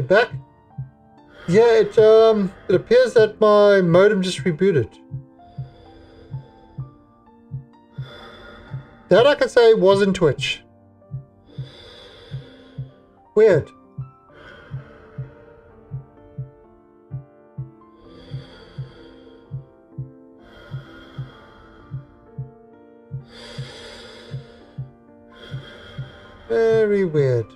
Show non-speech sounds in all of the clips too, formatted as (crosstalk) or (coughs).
Back? Yeah, it um it appears that my modem just rebooted. That I can say wasn't Twitch. Weird. Very weird.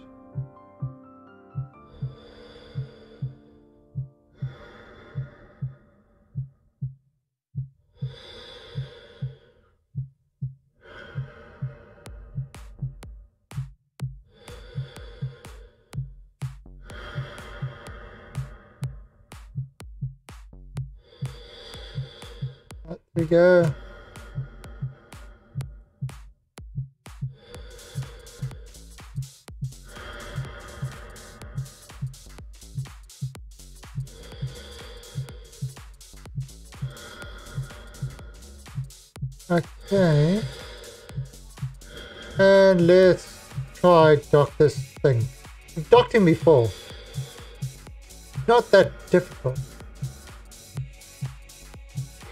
We go. Okay. And let's try dock this thing. I've docked him before. Not that difficult.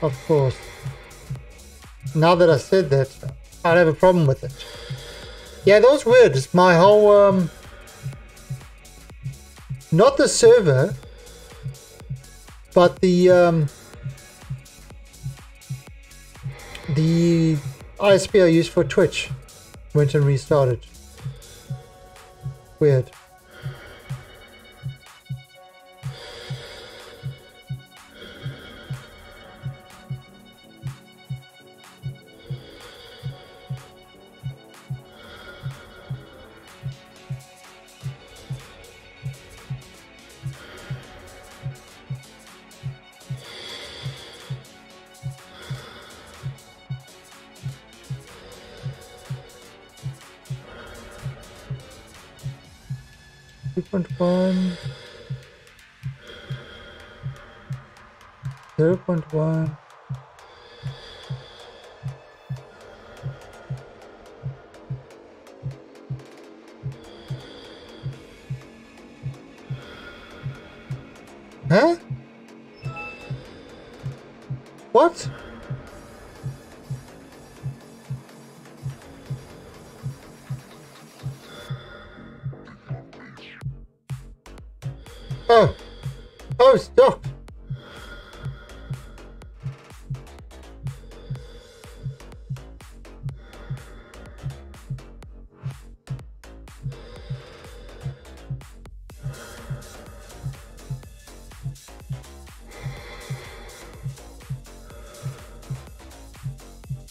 Of course. Now that I said that, I don't have a problem with it. Yeah, that was weird. My whole, um... Not the server, but the, um... The ISP I used for Twitch went and restarted. Weird. One.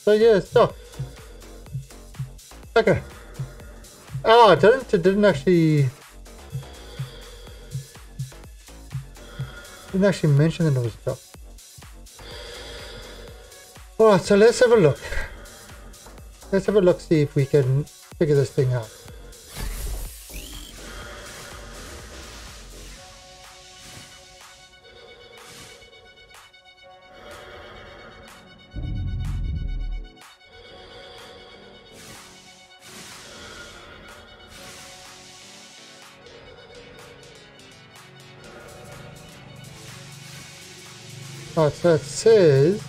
So yeah, stop. Okay. Oh, it didn't, it didn't actually Didn't actually mention that it was stuff. Alright, so let's have a look. Let's have a look, see if we can figure this thing out. It says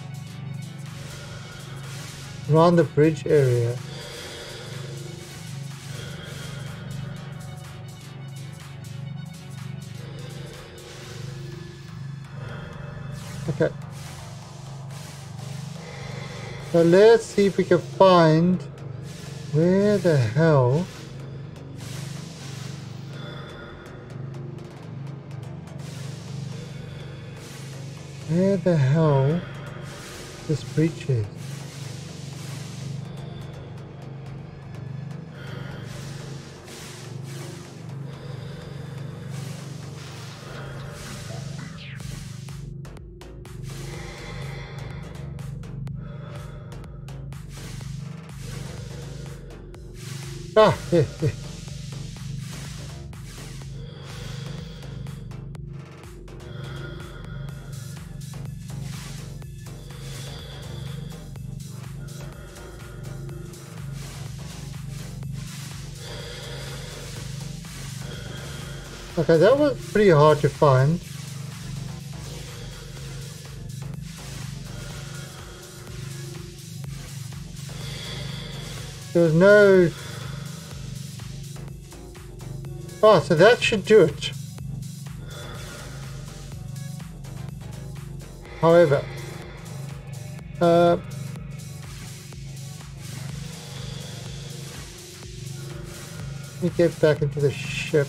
around the bridge area. Okay. So let's see if we can find where the hell where the hell this breach is. Ah, Okay, that was pretty hard to find. There was no... Oh, so that should do it. However, uh, let me get back into the ship.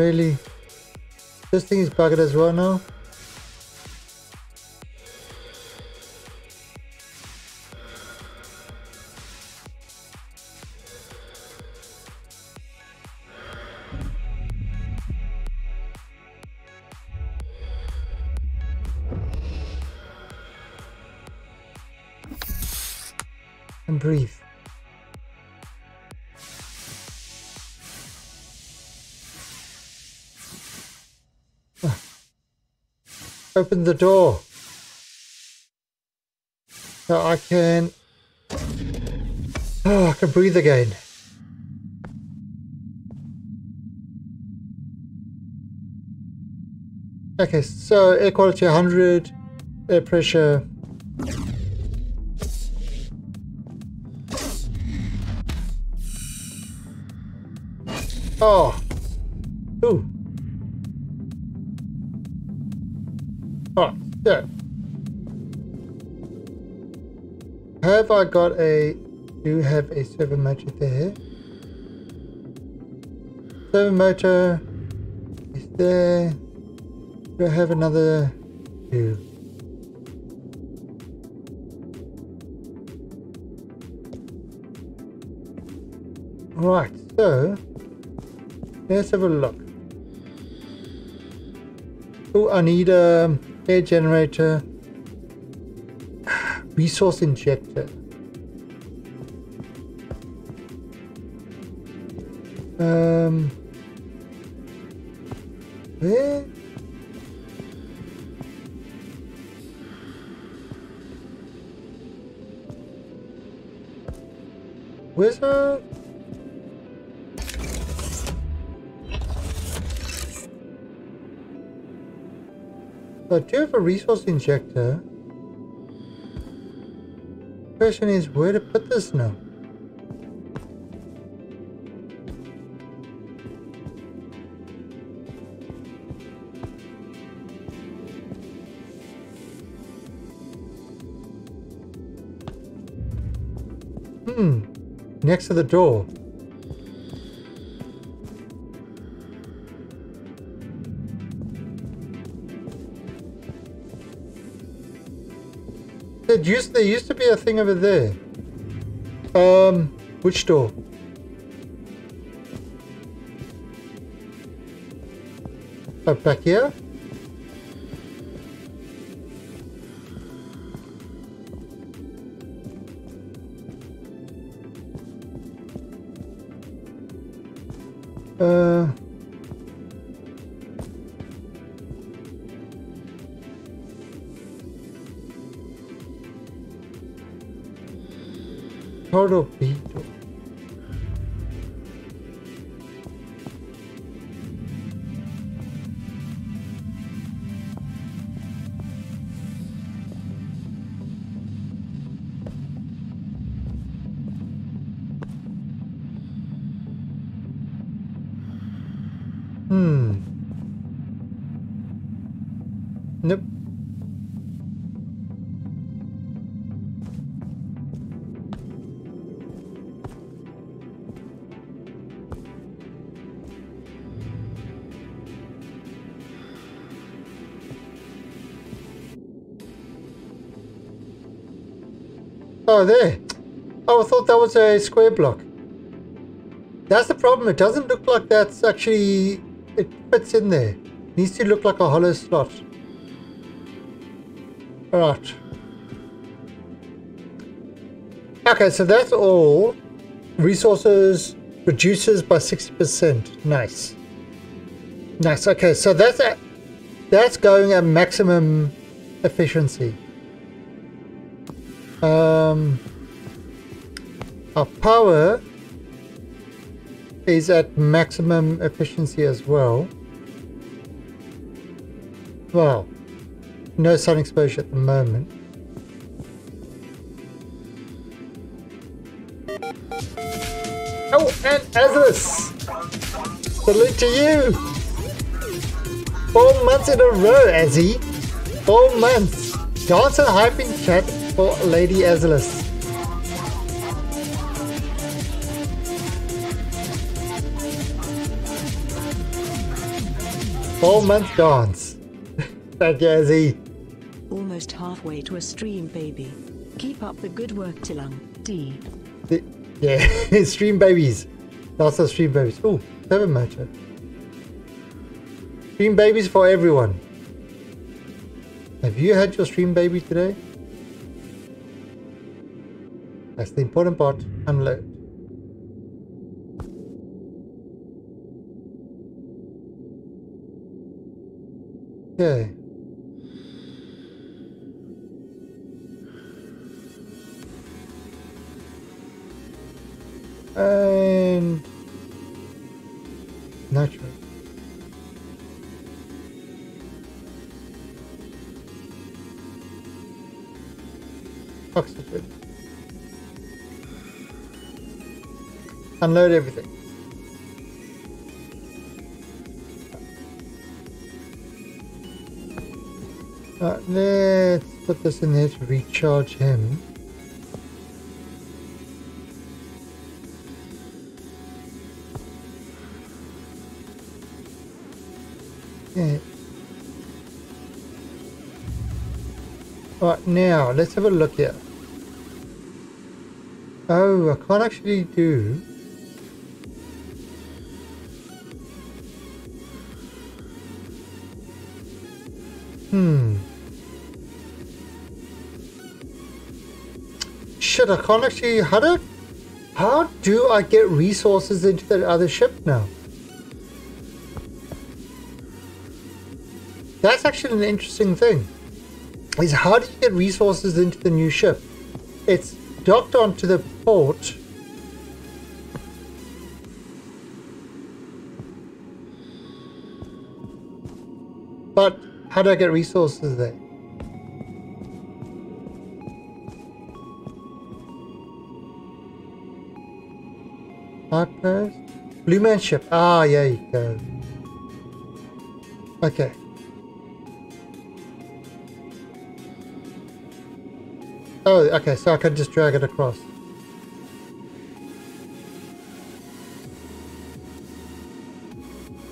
Really? This thing is bugged as well now? And breathe. Open the door. So I can... Oh, I can breathe again. Okay, so air quality 100, air pressure. Oh. Have I got a... Do have a servo motor there? Servo motor is there. Do I have another two? Right, so let's have a look. Oh, I need a air generator, resource injector. Um, where? Where's her? So I do have a resource injector. Question is where to put this now? Hmm, next to the door. There used, there used to be a thing over there. Um, which door? Oh, back here? Oh, there. Oh, I thought that was a square block. That's the problem. It doesn't look like that's actually... It fits in there. It needs to look like a hollow slot. Alright. Okay, so that's all. Resources reduces by 60%. Nice. Nice. Okay, so that's at, that's going at maximum efficiency. Uh, Um, our power is at maximum efficiency as well. Well, no sun exposure at the moment. Oh, and Azulus! Salute to you! Four months in a row, Azzy! Four months! Dance and hyping chat for Lady Azulus. Four month dance. (laughs) Thank you, Azzy. Almost halfway to a stream, baby. Keep up the good work, Talung. D. The- yeah, (laughs) stream babies. Lots of stream babies. Oh, seven matcher. Stream babies for everyone. Have you had your stream baby today? The important part. Okay. Unload everything. Uh, let's put this in there to recharge him. Yeah. Right, now, let's have a look here. Oh, I can't actually do... I can't actually... How do... How do I get resources into that other ship now? That's actually an interesting thing. Is how do you get resources into the new ship? It's docked onto the port. But how do I get resources there? Outpost? Blue Man. Ah, yeah, you go. Okay. Oh, okay, so I can just drag it across.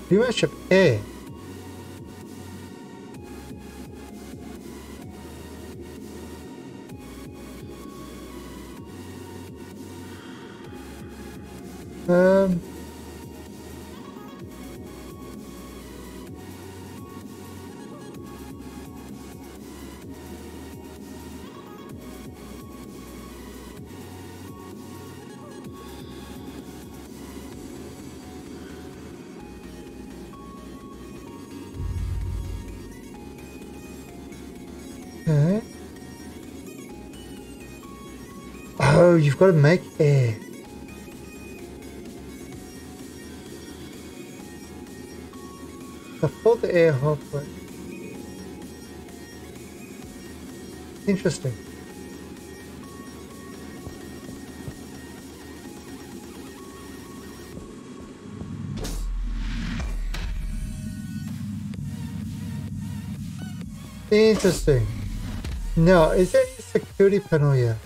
Human ship A. Um... Oh, you've got to make air. The air halfway. Interesting. Interesting. Now, is there any security panel here?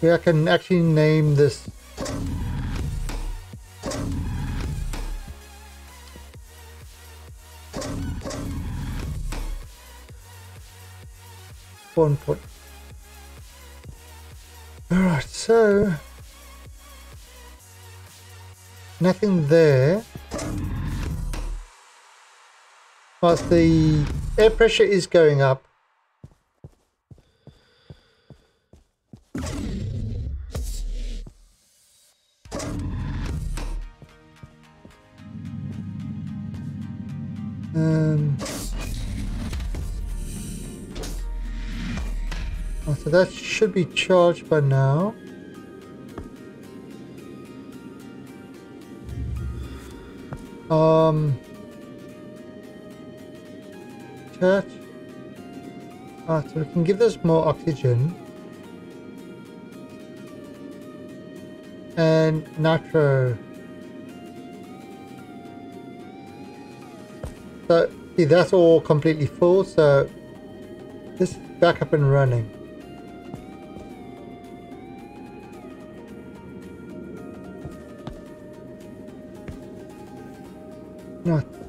Where I can actually name this. One point. Alright, so nothing there. But the air pressure is going up. Be charged by now. Um, church. Ah, so we can give this more oxygen. And nitro. So, see, that's all completely full, so this is back up and running.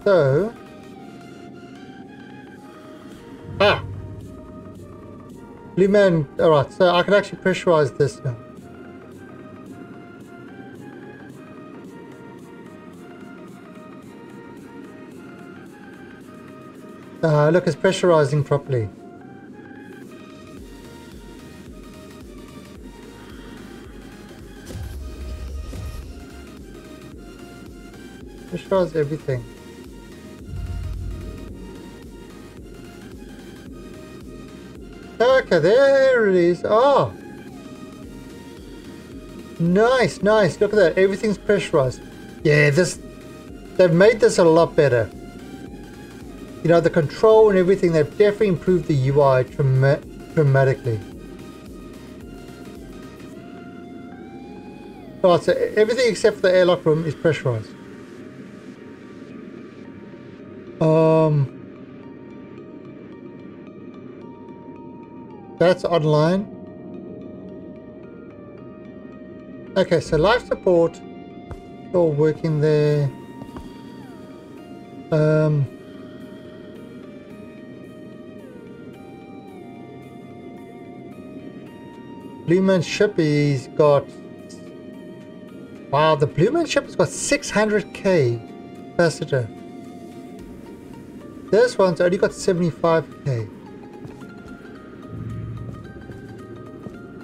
So. Ah! Blue man, alright, so I can actually pressurize this now. Uh, look, it's pressurizing properly. Pressurize everything. Okay, there it is. Oh! Nice, nice. Look at that. Everything's pressurized. Yeah, this... They've made this a lot better you know, the control and everything, they've definitely improved the UI dramatically. Oh, so everything except for the airlock room is pressurized. Um, that's online. Okay, so life support, all working there. Um, Blue Man ship he's got wow the Blue Man ship has got 600k passenger this one's only got 75k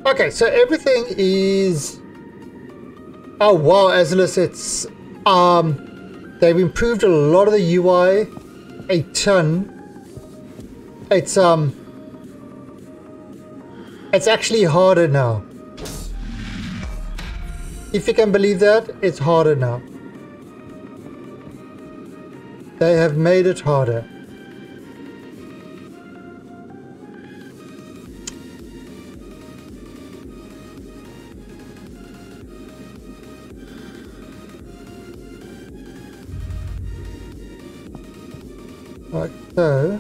okay so everything is oh wow Azelus it's um they've improved a lot of the UI a ton it's um it's actually harder now. If you can believe that, it's harder now. They have made it harder. So.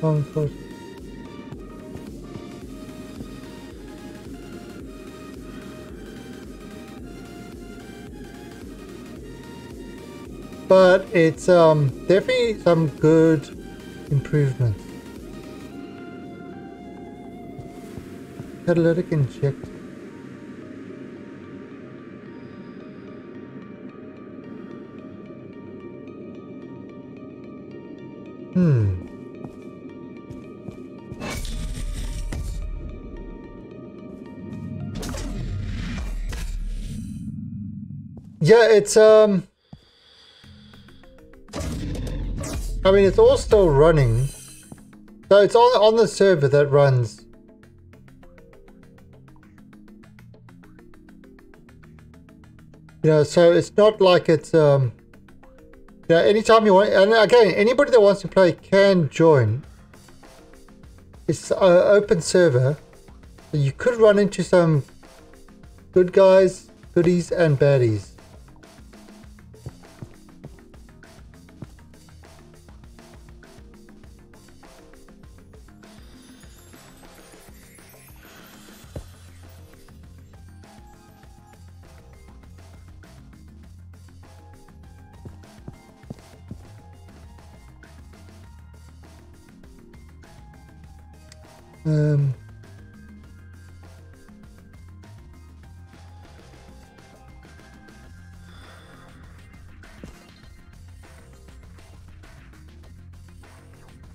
comfort but it's um, definitely some good improvements. Catalytic inject. Hmm. Yeah, it's um I mean it's all still running. So it's on on the server that runs. You know, so it's not like it's um yeah, anytime you want and again anybody that wants to play can join. It's an open server. So you could run into some good guys, goodies and baddies. Um,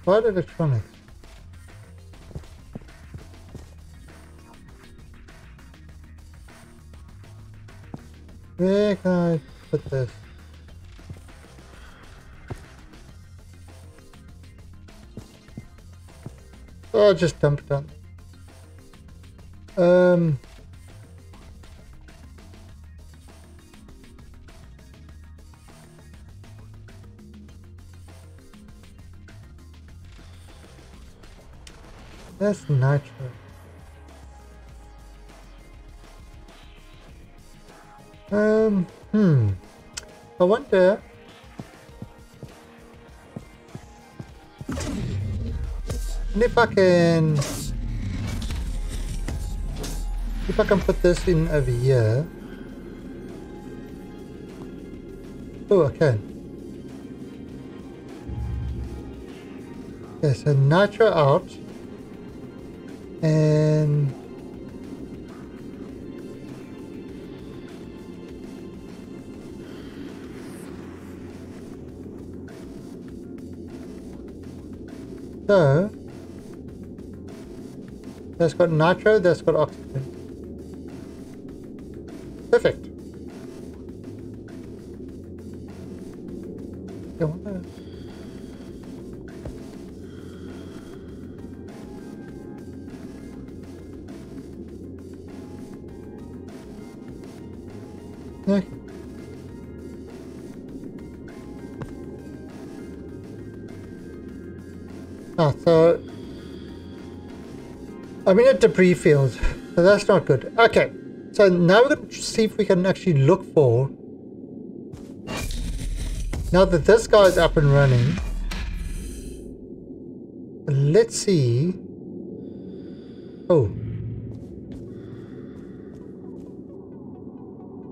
Flight electronics. Where can I put this? I'll just dump on. Um. That's nitro. Um, hmm. I wonder. If I can. If I can put this in over here. Oh, I can. Okay, so nitro out. And So, that's got nitro, that's got oxygen. I'm in a debris field, so that's not good. Okay, so now we're going to see if we can actually look for. Now that this guy is up and running, let's see. Oh.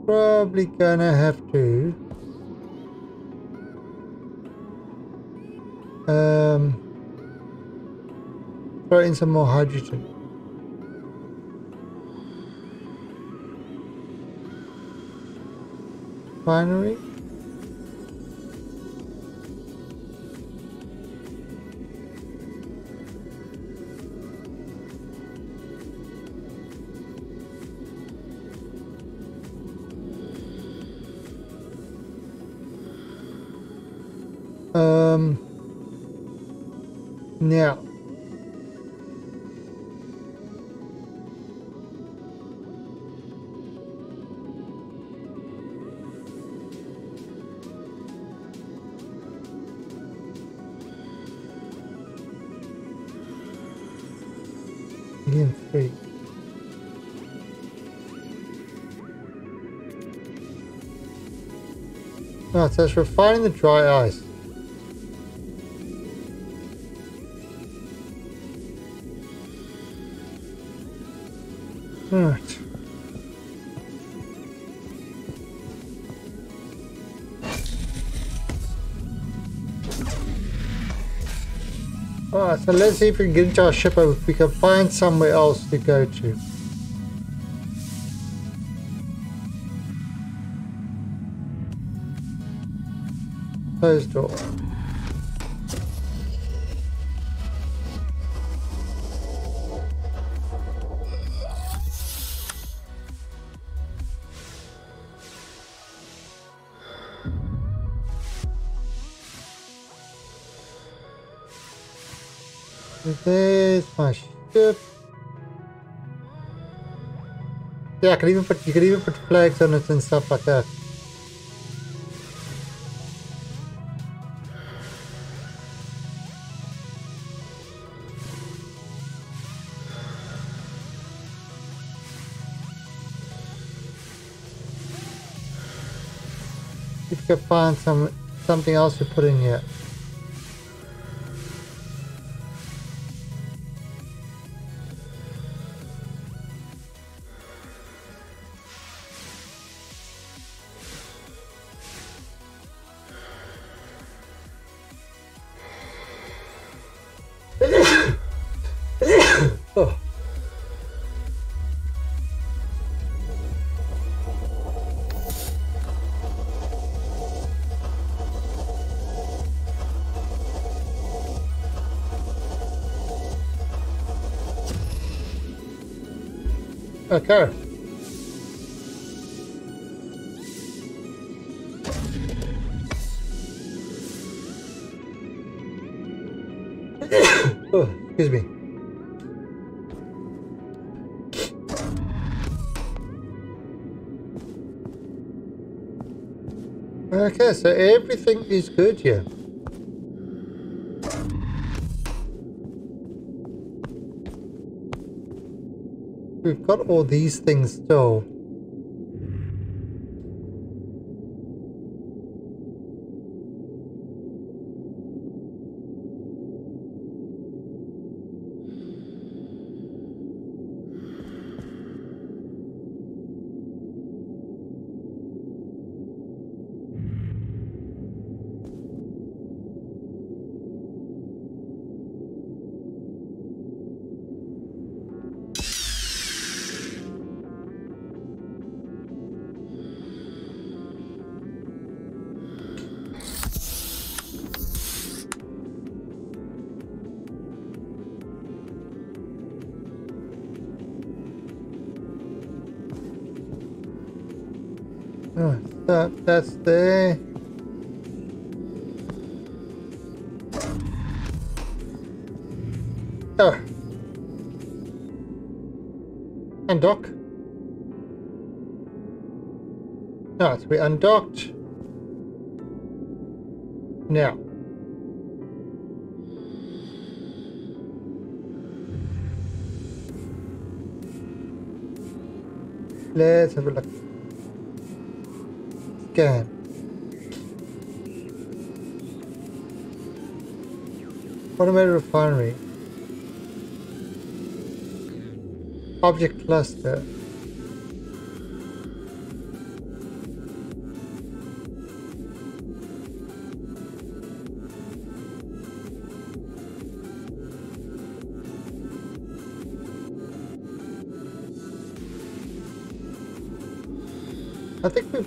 Probably gonna have to. Um throw in some more hydrogen. Binary. It says refining the dry ice. Alright. Alright, so let's see if we can get into our ship or if we can find somewhere else to go to. Closed door. There's my ship. Yeah, I can even put you can even put flags on it and stuff like that. Find some something else to put in here. Okay. (coughs) oh, excuse me. Okay, so everything is good here. We've got all these things still. We undocked. Now. Let's have a look. Scan. Automated refinery. Object cluster.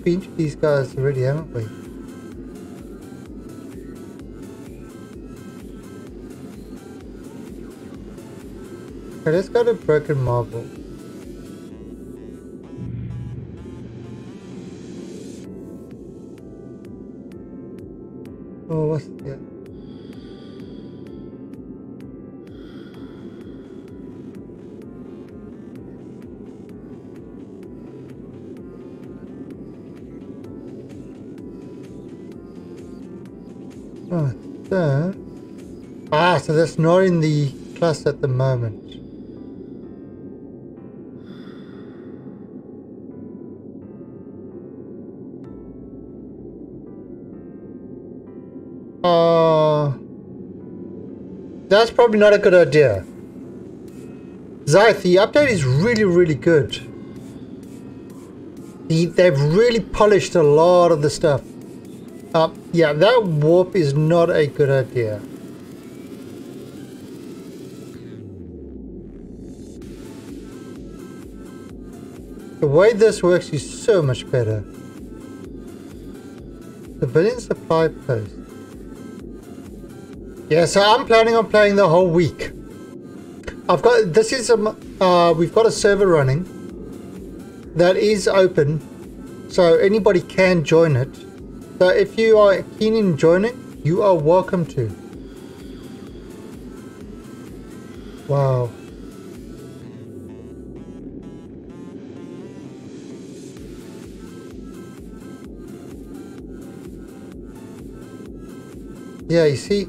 To these guys already, haven't we? Okay, let's go to Broken Marble. Oh, what's? So that's not in the class at the moment. Uh, that's probably not a good idea. Zyth, the update is really, really good. The, they've really polished a lot of the stuff. Uh, yeah, that warp is not a good idea. Way this works is so much better. Civilian supply post. Yeah, so I'm planning on playing the whole week. I've got, this is, a, uh, we've got a server running that is open, so anybody can join it. So if you are keen in joining, you are welcome to. Wow. Yeah, you see,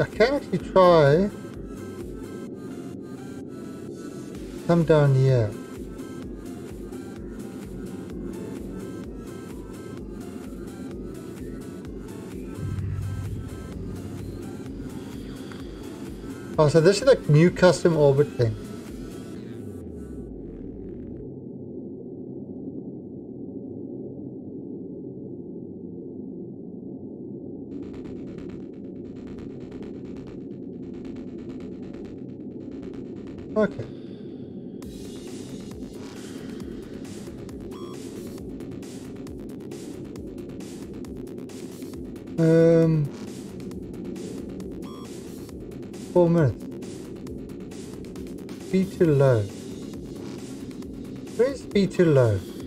I can actually try come down here. Oh, so this is like new custom orbit thing. Where's be too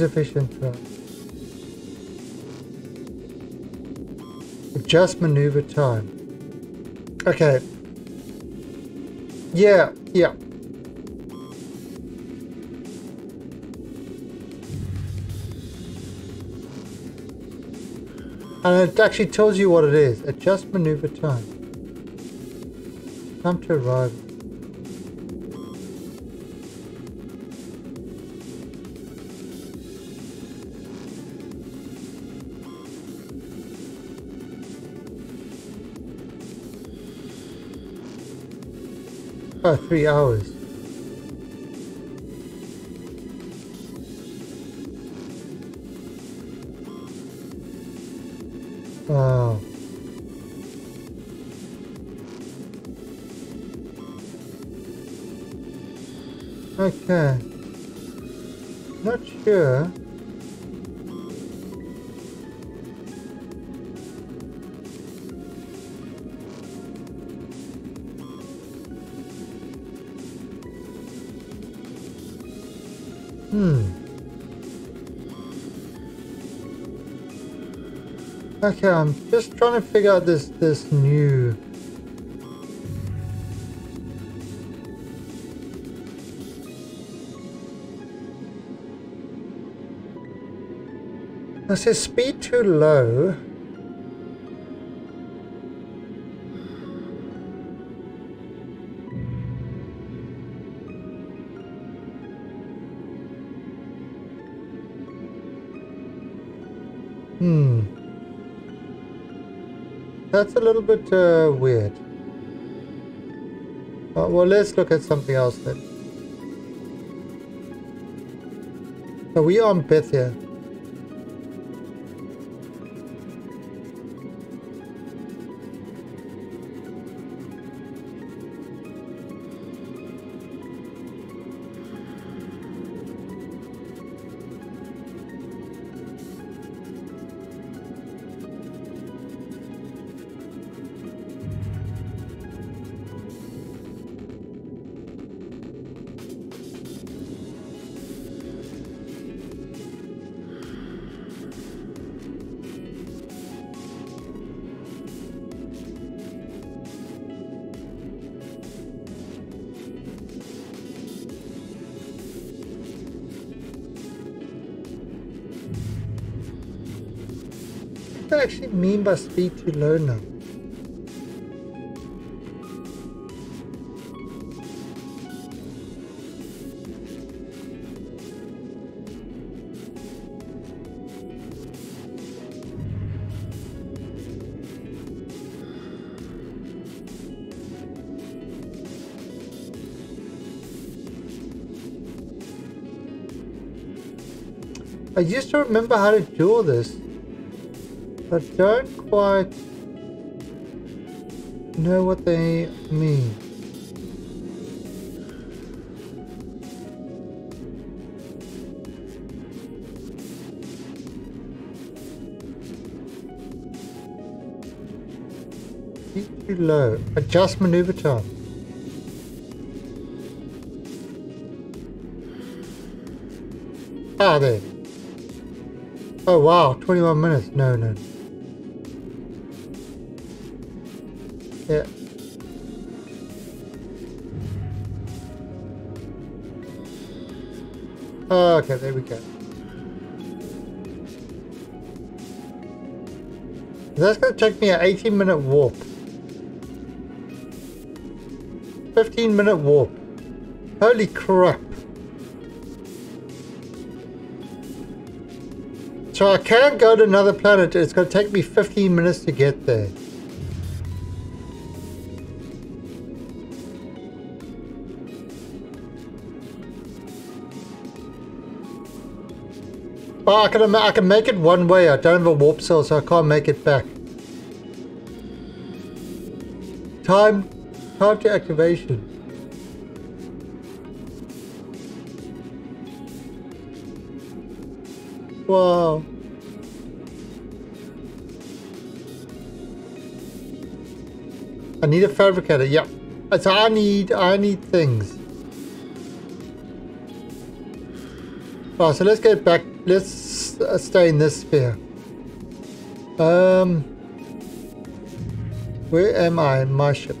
Insufficient drive. Adjust maneuver time. Okay. Yeah, yeah. And it actually tells you what it is. Adjust maneuver time. Time to arrive. Oh, three hours. Wow. Okay. Not sure. Okay, I'm just trying to figure out this this new I say speed too low. That's a little bit uh, weird. Uh, well, let's look at something else then. So we are on Bethia. What I actually mean by speed low now? I used to remember how to do all this, but don't quite know what they mean. Too low. Adjust maneuver time. Ah, there. Oh wow, 21 minutes. No, no. Oh, okay, there we go. That's going to take me an 18 minute warp. 15 minute warp. Holy crap. So I can't go to another planet. It's going to take me 15 minutes to get there. But I can, I can make it one way. I don't have a warp cell, so I can't make it back. Time, time to activation. Wow. I need a fabricator. Yep. So I need, I need things. Right, so let's get back Let's stay in this sphere. Um, where am I in my ship?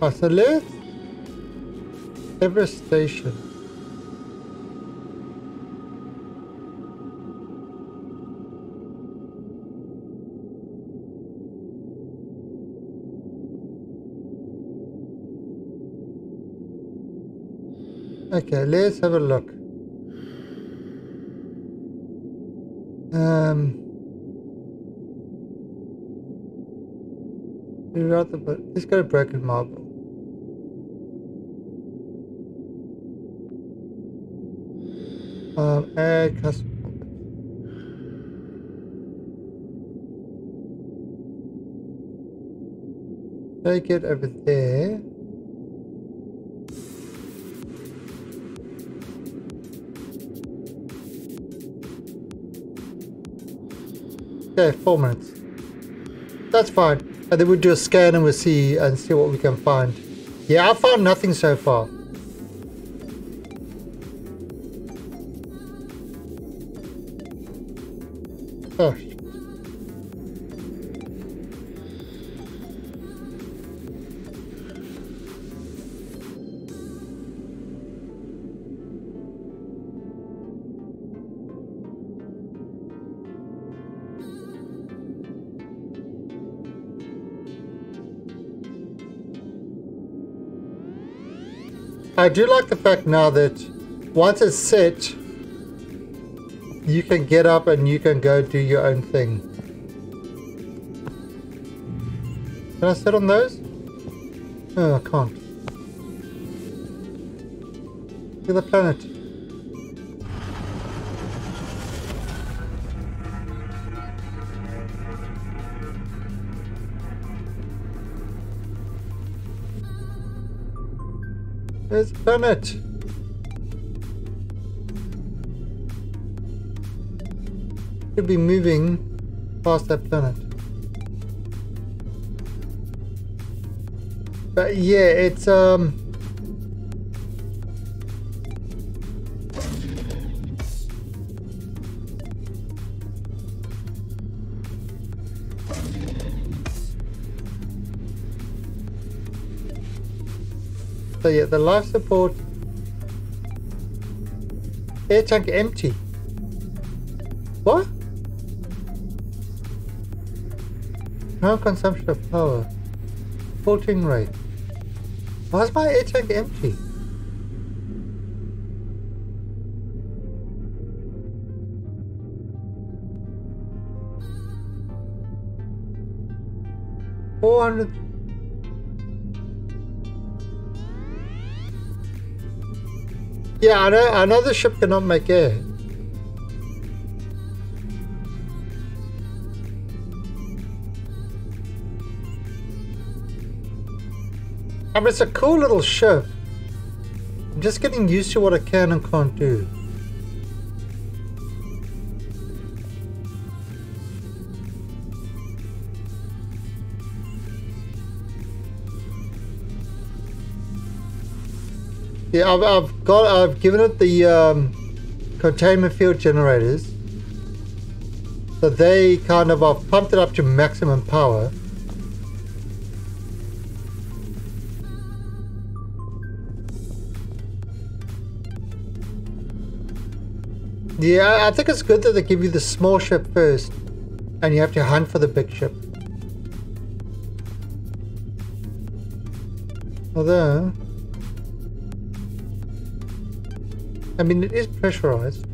Right, so let's Everest Station. Okay, let's have a look. Um, rather, but let's go to broken marble. Um, add custom. Take it over there. Okay, four minutes. That's fine. And then we'll do a scan and we'll see and see what we can find. Yeah, I found nothing so far. Oh, I do like the fact now that once it's set, you can get up and you can go do your own thing. Can I sit on those? Oh, I can't. Look at the planet. A planet. Could be moving past that planet. But yeah, it's um The life support air tank empty. What? No consumption of power. Floating rate. Why is my air tank empty? Yeah, I know, I know the ship cannot make air. I mean, it's a cool little ship. I'm just getting used to what I can and can't do. Yeah, I've, I've got, I've given it the um, containment field generators. So they kind of, I've pumped it up to maximum power. Yeah, I think it's good that they give you the small ship first, and you have to hunt for the big ship. Although, I mean, it is pressurized.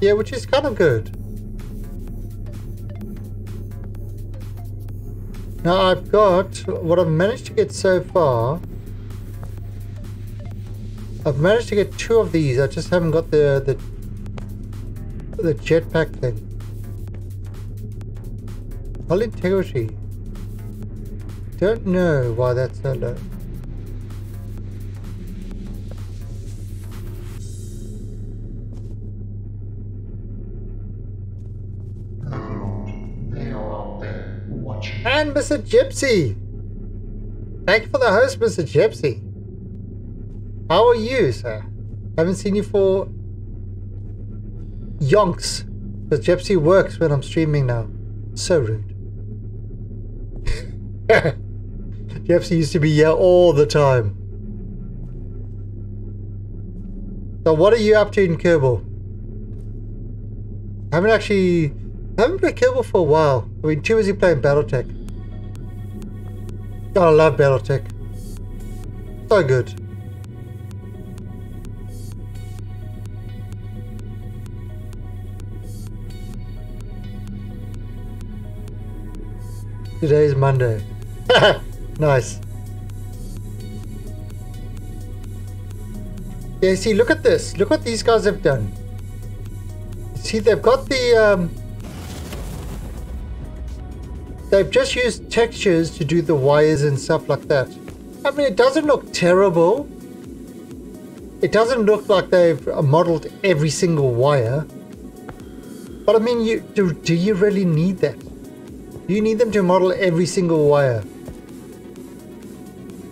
Yeah, which is kind of good. Now I've got, what I've managed to get so far, I've managed to get two of these, I just haven't got the, the, the jetpack thing. Hull integrity. Don't know why that's so low. And Mr. Gypsy! Thank you for the host, Mr. Gypsy. How are you, sir? Haven't seen you for yonks. Because Gypsy works when I'm streaming now. So rude. (laughs) Gypsy used to be here all the time. So what are you up to in Kerbal? I haven't actually... I haven't played Kerbal for a while. I mean, too busy playing Battletech. God, I love Battletech. So good. Today is Monday. (coughs) nice. Yeah, see, look at this. Look what these guys have done. See, they've got the, um, they've just used textures to do the wires and stuff like that. I mean, it doesn't look terrible. It doesn't look like they've modeled every single wire. But I mean, you do, do you really need that? You need them to model every single wire?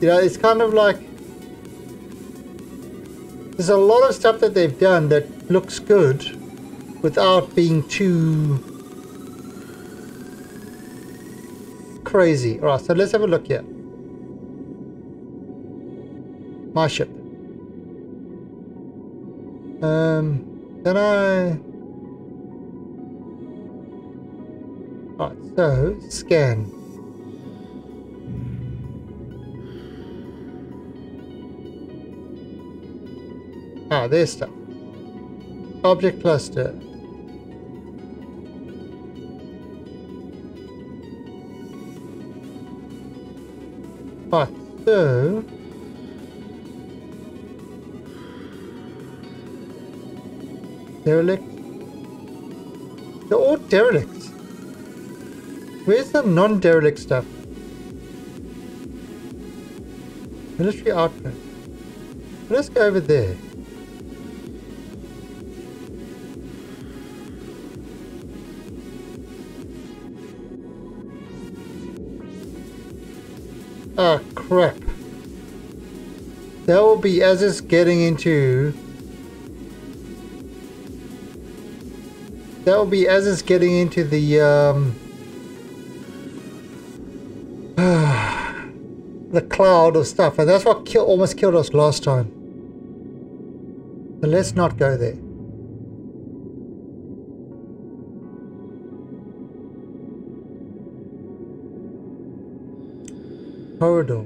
You know, it's kind of like there's a lot of stuff that they've done that looks good without being too crazy. Alright, so let's have a look here. My ship. Um, then I... Alright, so, scan. Ah, there's stuff. Object cluster. Alright, so... Derelict. They're all derelicts. Where's the non-derelict stuff? Military outpost. Let's go over there. Ah, crap. That will be as it's getting into... That will be as it's getting into the, um... the cloud of stuff. And that's what kill, almost killed us last time. So let's not go there. corridor.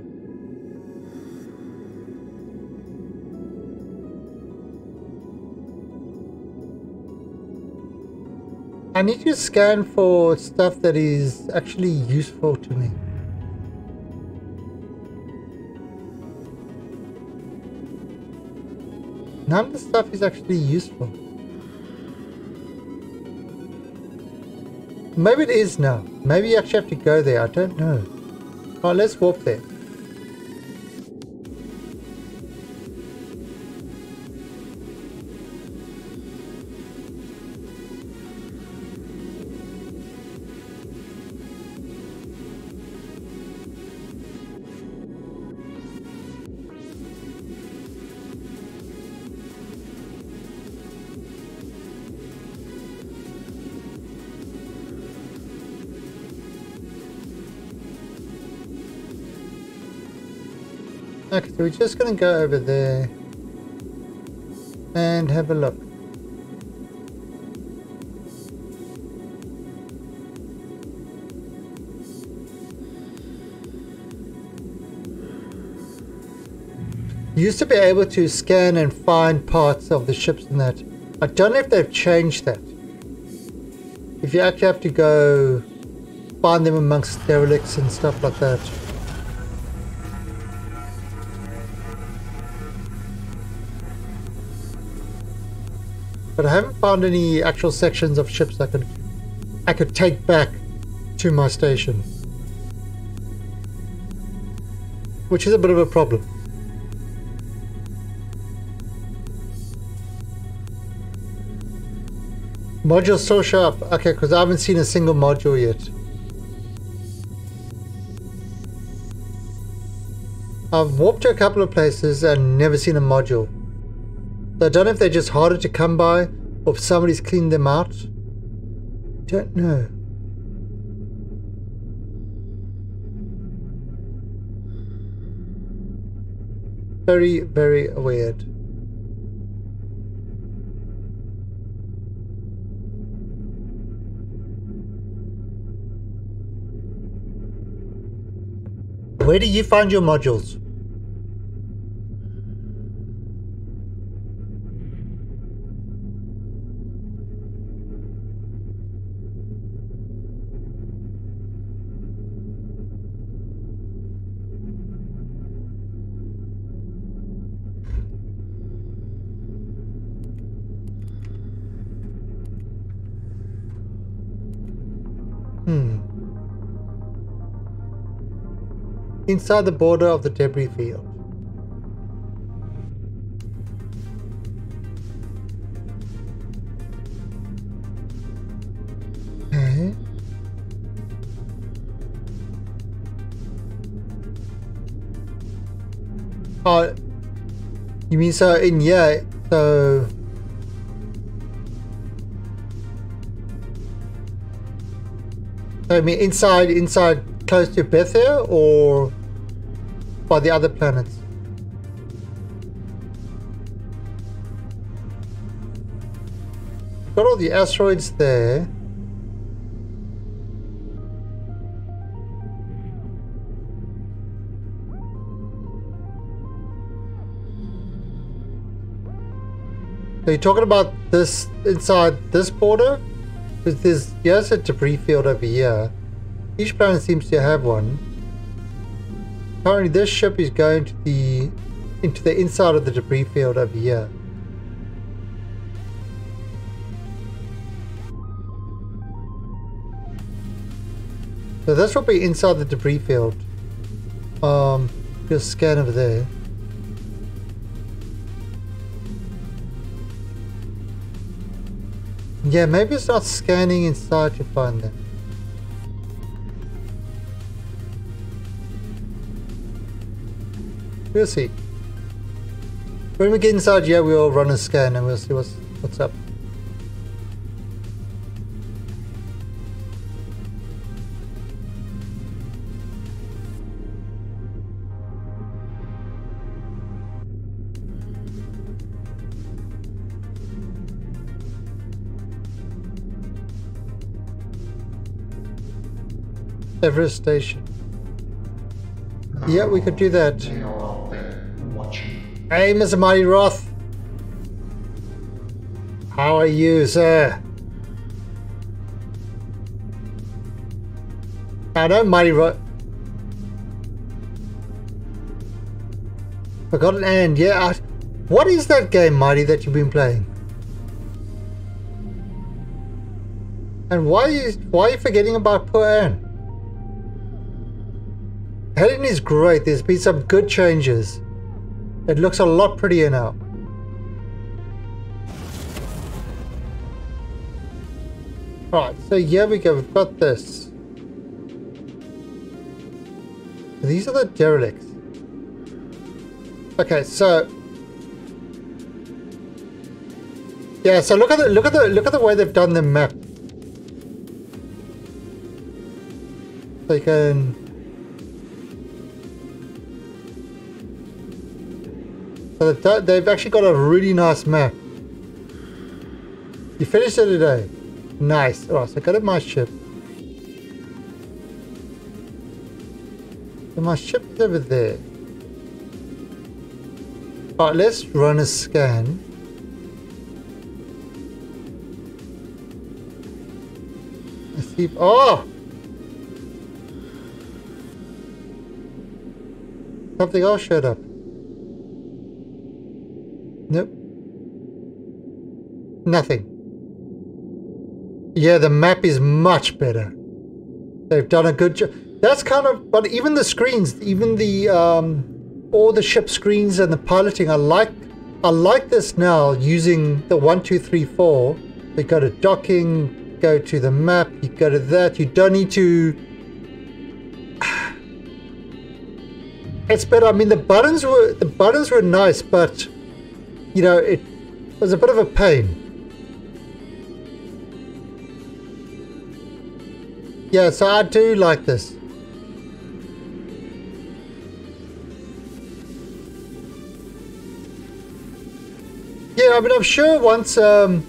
I need to scan for stuff that is actually useful to me. None of the stuff is actually useful. Maybe it is now. Maybe you actually have to go there. I don't know. Oh, let's walk there. So we're just going to go over there and have a look. used to be able to scan and find parts of the ships and that. I don't know if they've changed that. If you actually have to go find them amongst derelicts and stuff like that. But I haven't found any actual sections of ships I could I could take back to my station. Which is a bit of a problem. Module show up. Okay, because I haven't seen a single module yet. I've warped to a couple of places and never seen a module. So I don't know if they're just harder to come by or if somebody's cleaned them out. Don't know. Very, very weird. Where do you find your modules? Inside the border of the debris field. Okay. Oh, you mean so in yeah, so I mean inside inside close to Bethia or by the other planets? Got all the asteroids there. So you're talking about this inside this border? Because there's yes a debris field over here. Each planet seems to have one. Currently this ship is going to the into the inside of the debris field over here. So this will be inside the debris field. Um, just scan over there. Yeah, maybe it's not scanning inside to find them. We'll see. When we get inside, yeah, we'll run a scan and we'll see what's what's up. Everest Station. Yeah, we could do that. Hey, Mr. Mighty Roth. How are you, sir? I know Mighty Roth. Forgotten End, yeah. I... What is that game, Mighty, that you've been playing? And why are you, why are you forgetting about poor Anne? Hellion is great. There's been some good changes. It looks a lot prettier now. Alright, so here we go. We've got this. These are the derelicts. Okay, so yeah, so look at the look at the look at the way they've done the map. You can They've actually got a really nice map. You finished it today? Nice. Alright, so go to my ship. So my ship is over there. Alright, let's run a scan. Let's see if, oh! Something else showed up. Nothing. Yeah, the map is much better. They've done a good job. That's kind of, but even the screens, even the um, all the ship screens and the piloting, I like. I like this now using the one, two, three, four. They go to docking, go to the map, you go to that. You don't need to. (sighs) It's better. I mean, the buttons were the buttons were nice, but you know, it was a bit of a pain. Yeah, so I do like this. Yeah, I mean, I'm sure once, um,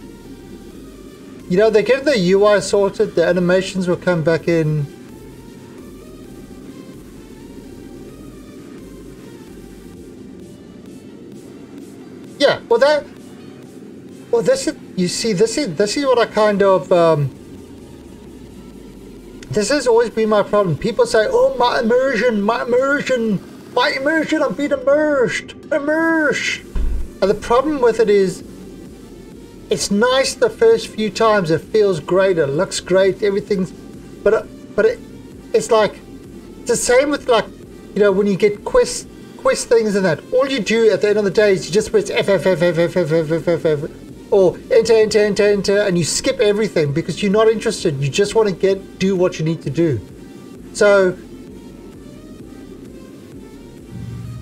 you know, they get the UI sorted, the animations will come back in. Yeah, well, that, well, this is, you see, this is, this is what I kind of, um, this has always been my problem. People say, oh, my immersion, my immersion, my immersion, I'm being immersed, immersed. And the problem with it is, it's nice the first few times. It feels great. It looks great. Everything's, but but it, it's like it's the same with like you know when you get quest quest things and that. All you do at the end of the day is you just press F F F F F F F F F F or enter enter enter enter and you skip everything because you're not interested. You just want to get do what you need to do. So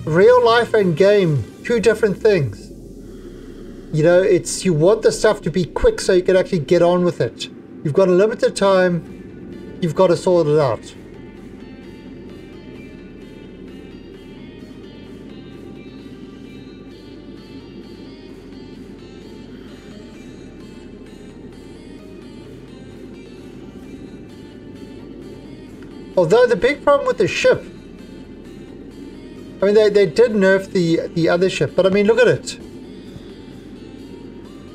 real life and game, two different things. You know, it's you want the stuff to be quick so you can actually get on with it. You've got a limited time, you've got to sort it out. Although the big problem with the ship, I mean, they, they did nerf the, the other ship, but I mean, look at it.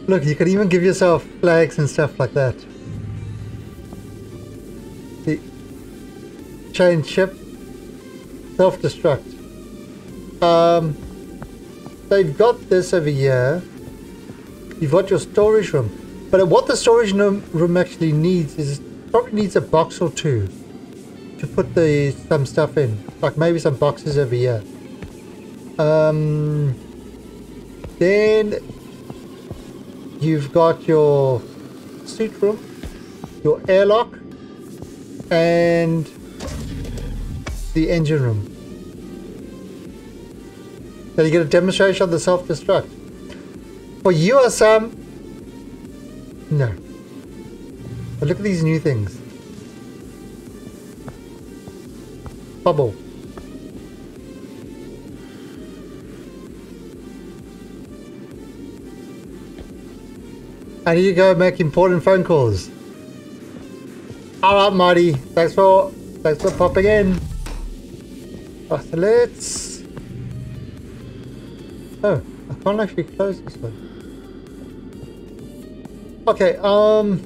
Look, you can even give yourself flags and stuff like that. The change ship, self-destruct. Um, they've got this over here. You've got your storage room. But what the storage room actually needs is probably needs a box or two to put the some stuff in. Like maybe some boxes over here. Um, then you've got your suit room, your airlock, and the engine room. So you get a demonstration of the self-destruct. For you or some, no. But look at these new things. Bubble. Need to go make important phone calls. Alright, Marty. Thanks for thanks for popping in. Let's. Oh, I can't actually close this one. Okay, um.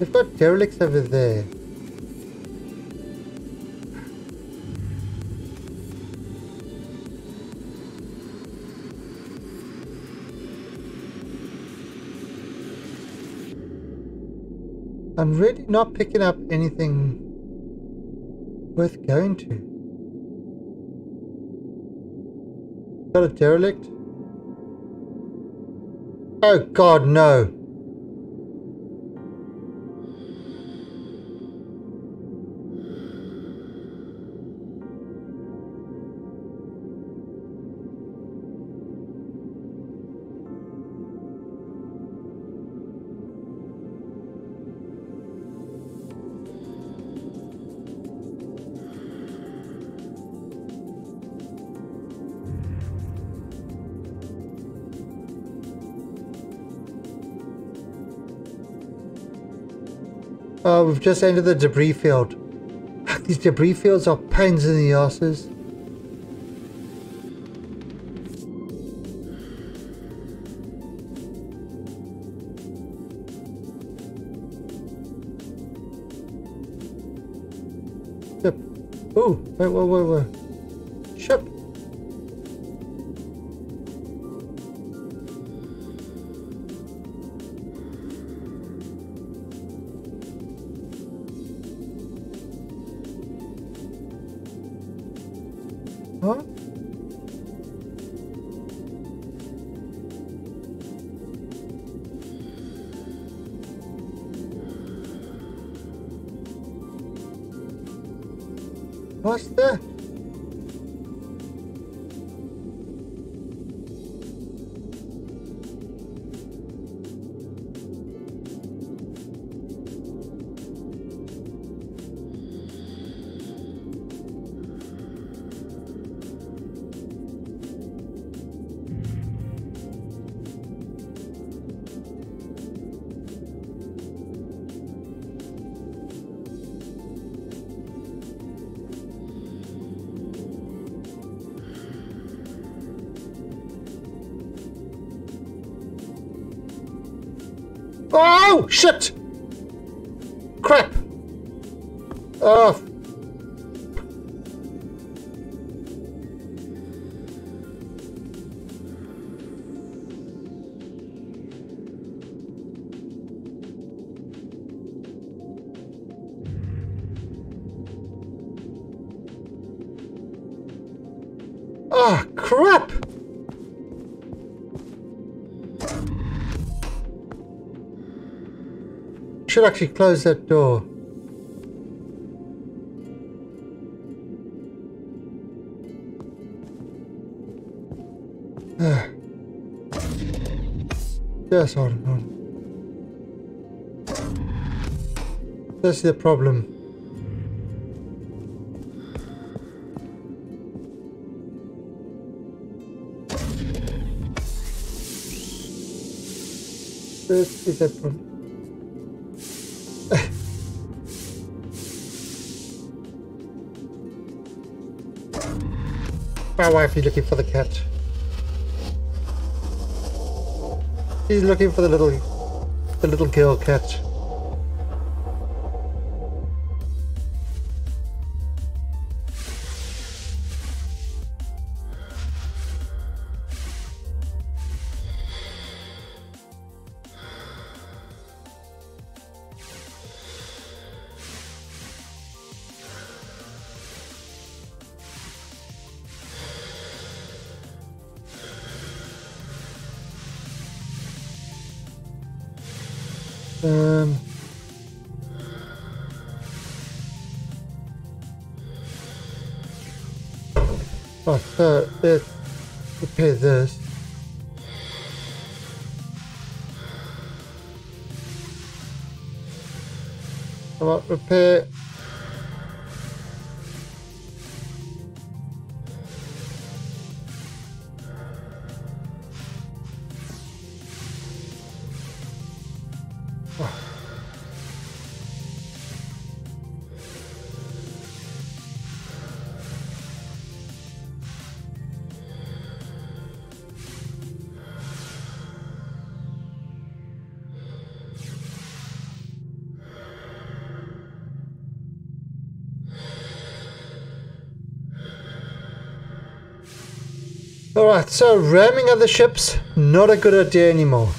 We've got derelicts over there. I'm really not picking up anything worth going to. Got a derelict? Oh god, no. Uh, we've just entered the debris field. (laughs) These debris fields are pains in the asses. Ship. Oh, wait, wait, wait, wait. Should actually close that door. (sighs) Yes, hold on. That's the problem. This is the problem. My wife is looking for the cat. She's looking for the little, the little girl cat. So ramming other ships, not a good idea anymore.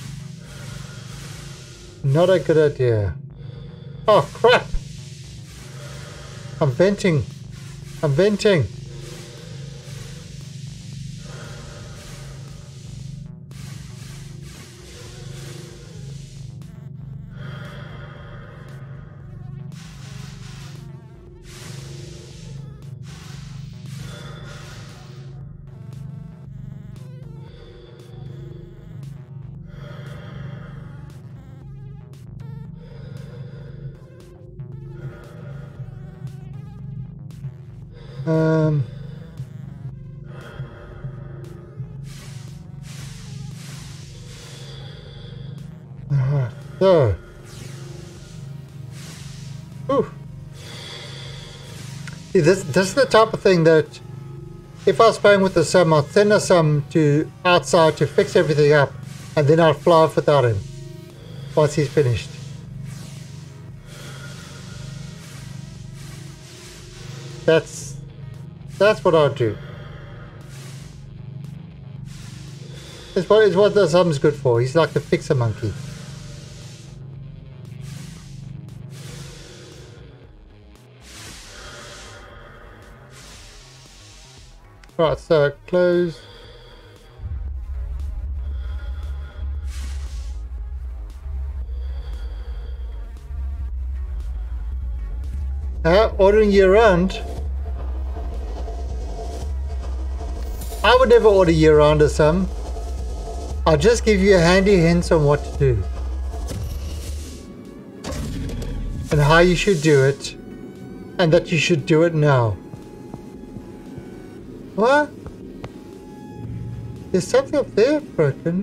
Not a good idea. Oh crap! I'm venting. I'm venting. See, this this is the type of thing that if I was playing with the Sam, I'd send a Sam to outside to fix everything up, and then I'd fly off without him once he's finished. That's that's what I'd do. It's what, it's what the Sam's good for. He's like the fixer monkey. Right, so close. Uh, ordering year round. I would never order year round or some. I'll just give you a handy hints on what to do. And how you should do it. And that you should do it now. There's something up there broken.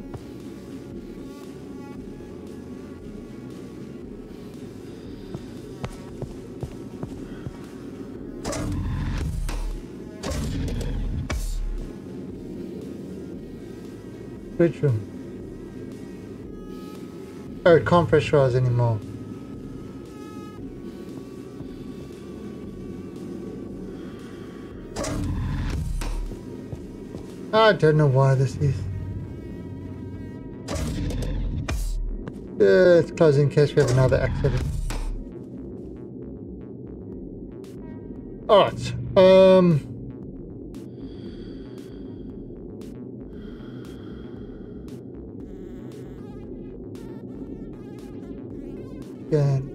Which room? Oh, it can't pressurize anymore. I don't know why this is. Uh, it's closed in case we have another accident. Alright, um... Again.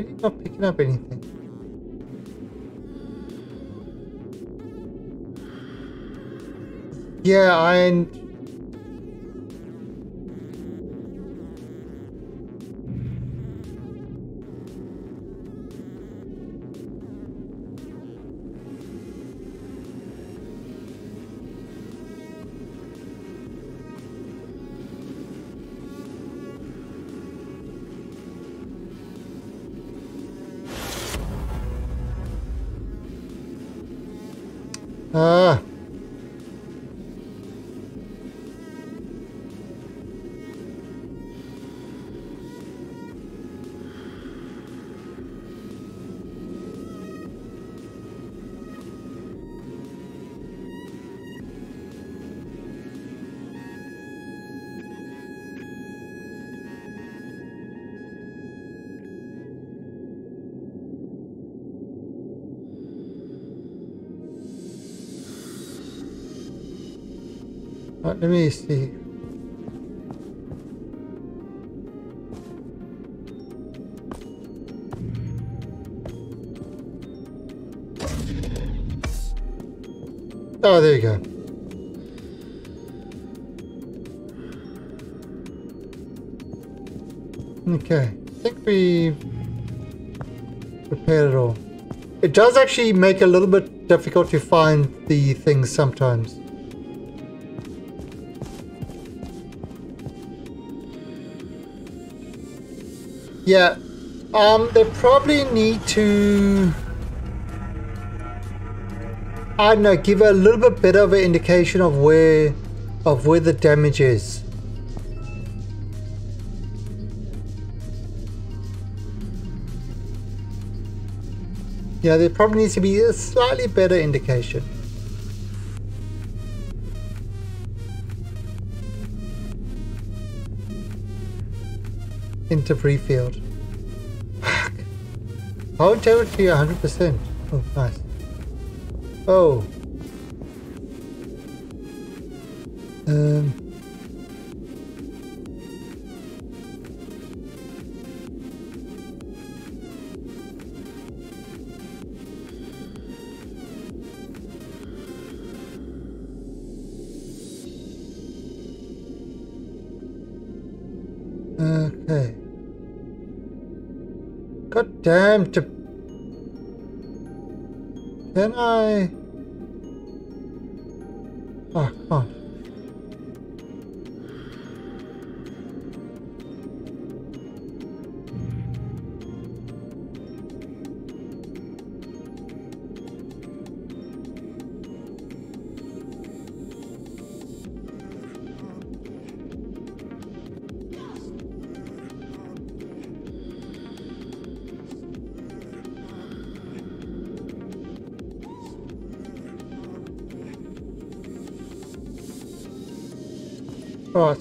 Really not picking up anything. Yeah, I let me see. Oh, there you go. Okay, I think we repaired it all. It does actually make it a little bit difficult to find the things sometimes. Yeah, um, they probably need to, I don't know, give a little bit better of an indication of where, of where the damage is. Yeah, there probably needs to be a slightly better indication. Into field. Fuck. I won't tell it to you 100%. Oh, nice. Oh. Damn to... Can I...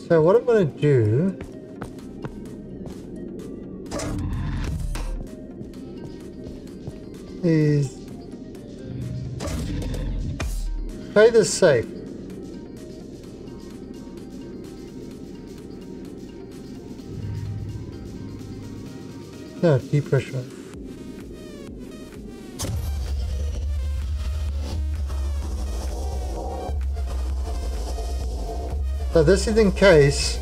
So what I'm going to do... is play this safe. No, pressure So this is in case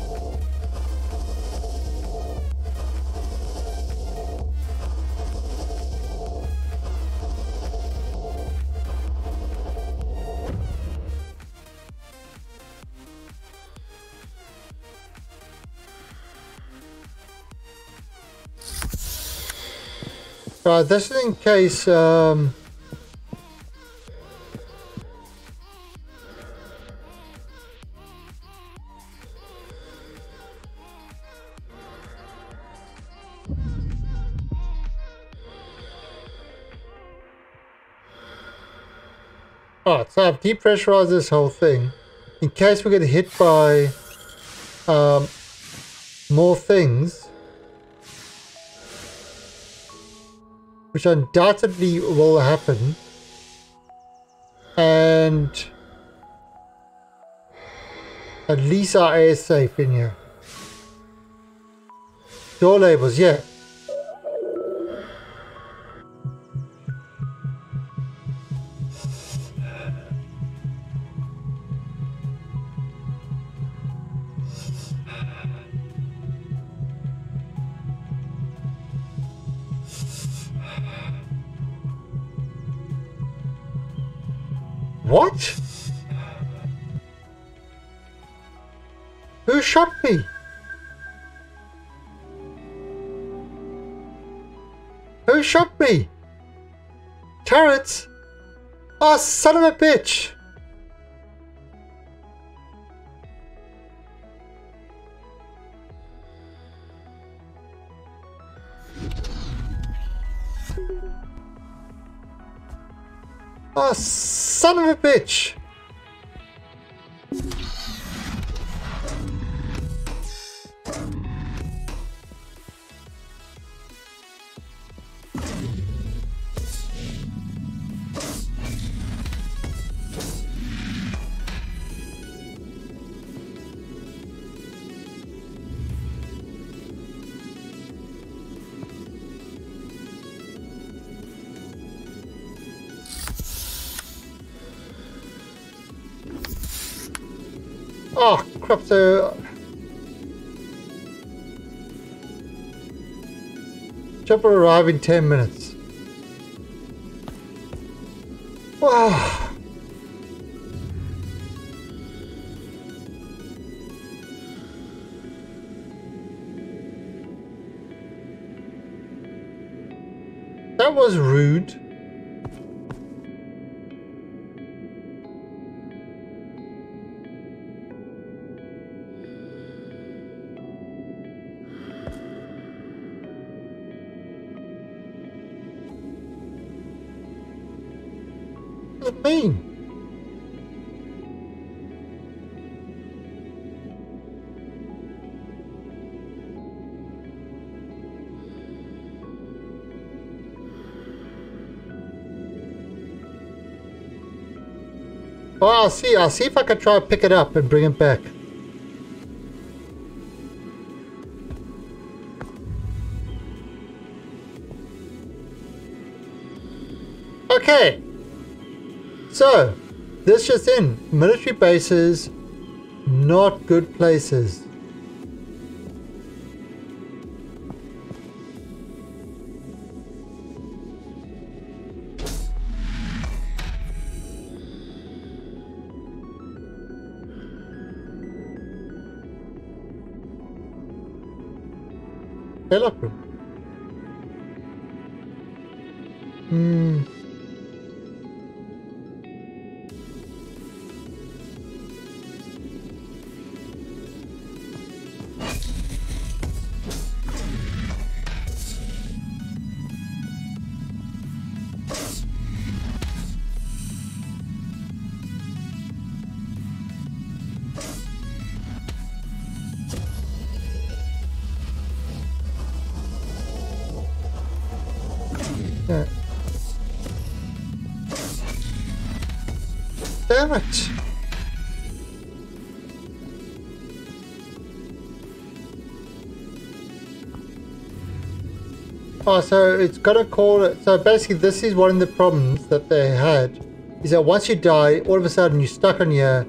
Right, this is in case um, I've depressurized this whole thing in case we get hit by um, more things. Which undoubtedly will happen. And at least our air is safe in here. Door labels, yeah. Chopper arrive in 10 minutes. I'll see. If I can try to pick it up and bring it back. Okay. So, this just in. Military bases, not good places. Hello. Hmm. Yeah. Oh, so it's gonna call it. So basically, this is one of the problems that they had, is that once you die, all of a sudden you're stuck on here,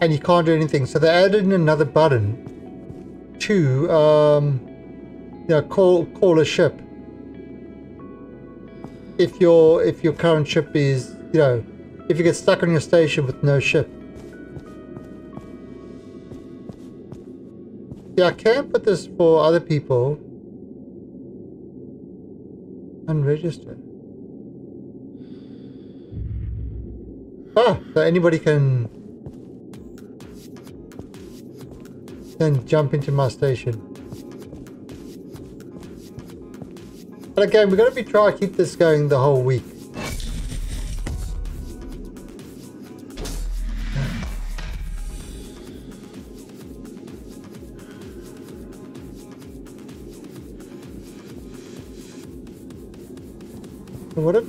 and you can't do anything. So they added in another button to, um, you know, call call a ship. If your if your current ship is, you know, if you get stuck on your station with no ship. Yeah, I can put this for other people. Unregistered. Ah, so anybody can then jump into my station. But again, we're going to be trying to keep this going the whole week.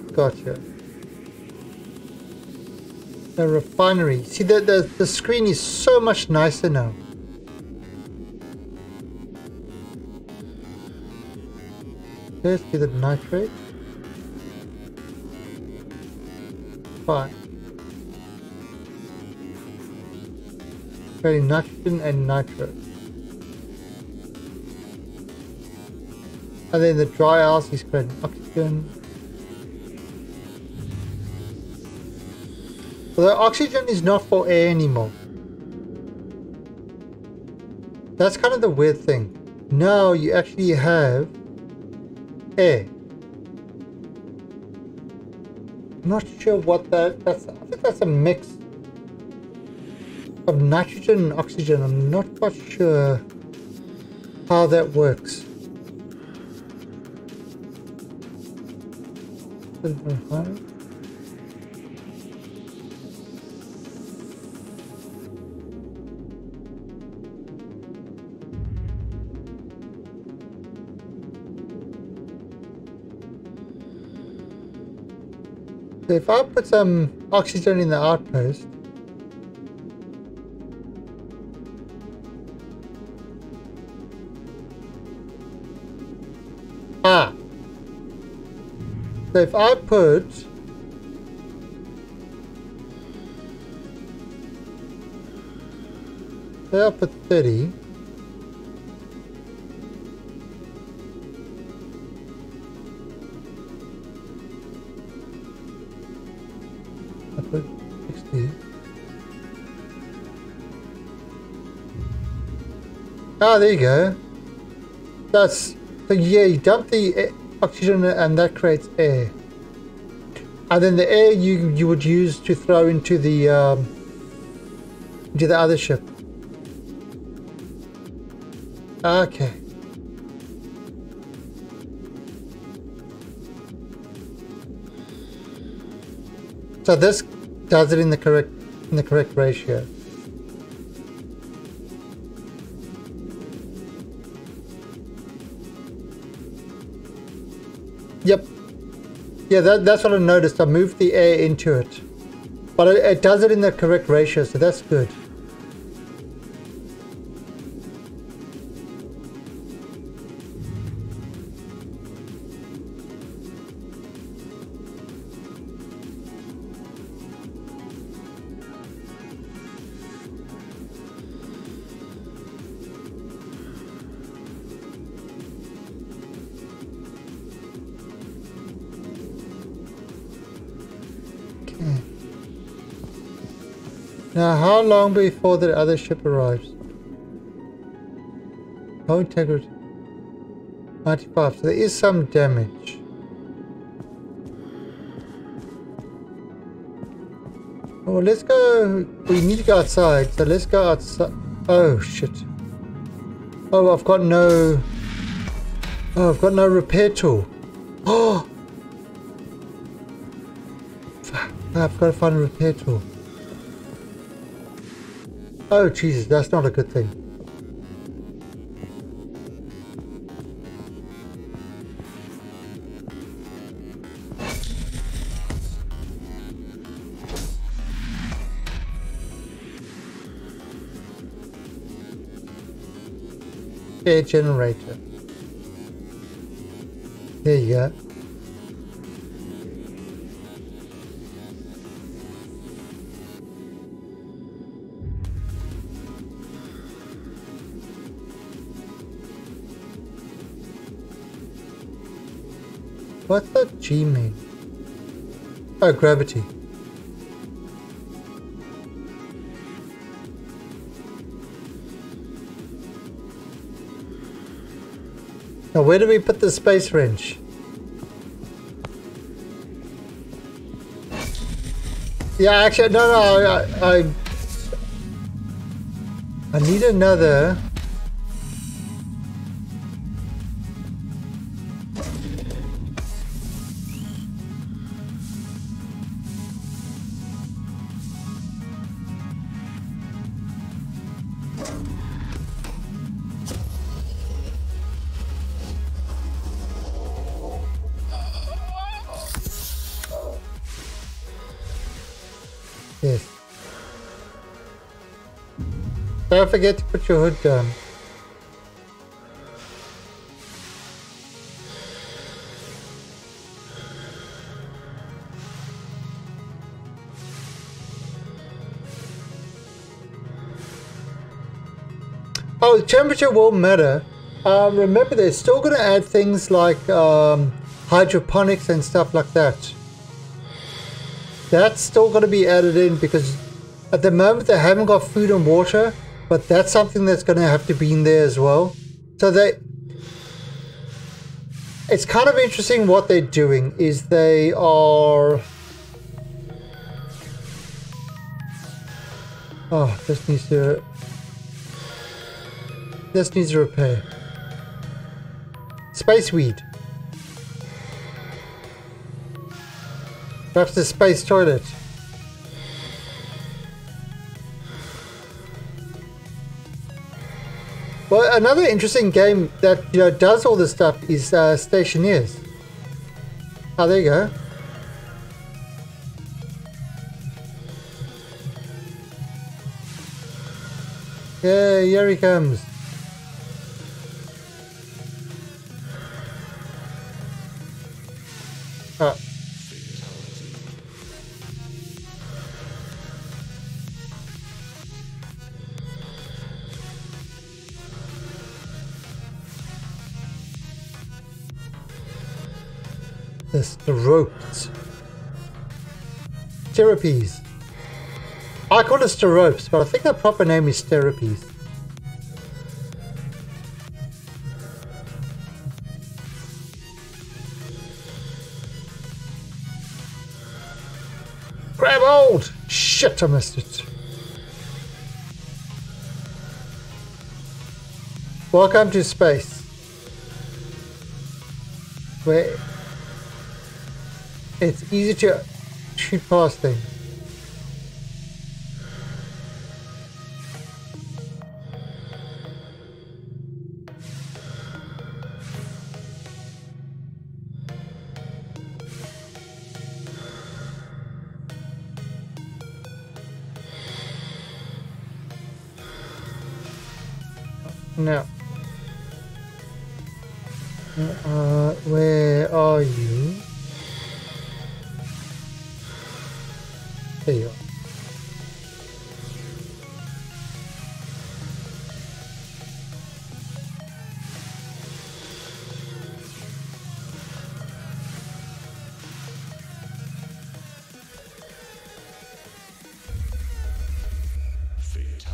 So what have we got here? The refinery. See, the, the, the screen is so much nicer now. Let's get the nitrate. Fine. Creating nitrogen and nitro. And then the dry house is creating oxygen. Although oxygen is not for air anymore. That's kind of the weird thing. Now you actually have air. I'm not sure what that that's I think that's a mix of nitrogen and oxygen. I'm not quite sure how that works. So if I put some oxygen in the outpost, ah, so if I put say I put 30 Ah, there you go. That's so yeah. You dump the oxygen and that creates air, and then the air you you would use to throw into the um, into the other ship. Okay. So this does it in the correct in the correct ratio. Yep. Yeah, that, that's what I noticed. I moved the air into it. But it, it does it in the correct ratio, so that's good. Long before the other ship arrives? No integrity. 95. So there is some damage. Oh, let's go. We need to go outside, so let's go outside. Oh, shit. Oh, I've got no. Oh, I've got no repair tool. (gasps) Oh! I've got to find a repair tool. Oh, Jesus, that's not a good thing. Air generator. There you go. What's that G mean? Oh, gravity. Now, where do we put the space wrench? Yeah, actually, no, no, I, I, I need another. Don't forget to put your hood down. Oh, the temperature won't matter. Um, remember, they're still going to add things like um, hydroponics and stuff like that. That's still going to be added in because at the moment they haven't got food and water, but that's something that's going to have to be in there as well. So they, it's kind of interesting what they're doing is they are. Oh, this needs to. This needs a repair. Space weed. Perhaps the space toilet. Another interesting game that you know does all this stuff is uh, Stationeers. Oh, there you go. Yeah, here he comes. This the. Therapies. I call it steropes, but I think the proper name is therapies. Grab hold! Shit, I missed it. Welcome to space. Where it's easy to shoot past things.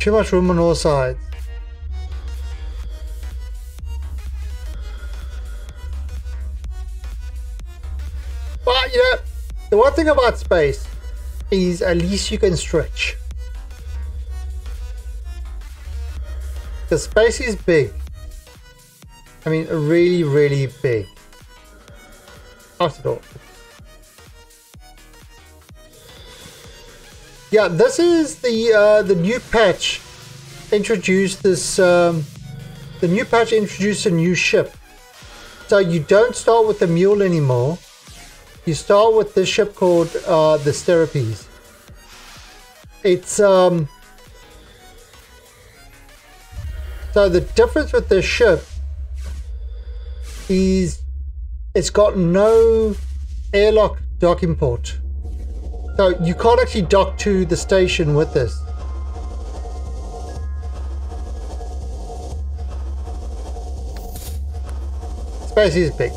Too much room on all sides. But you know, the one thing about space is at least you can stretch. The space is big. I mean, really, really big. After all. Yeah, this is the uh, the new patch. Introduced this. Um, the new patch introduced a new ship. So you don't start with the mule anymore. You start with this ship called uh, the Steropes. It's um, So the difference with this ship is it's got no airlock docking port. So you can't actually dock to the station with this. Space is big.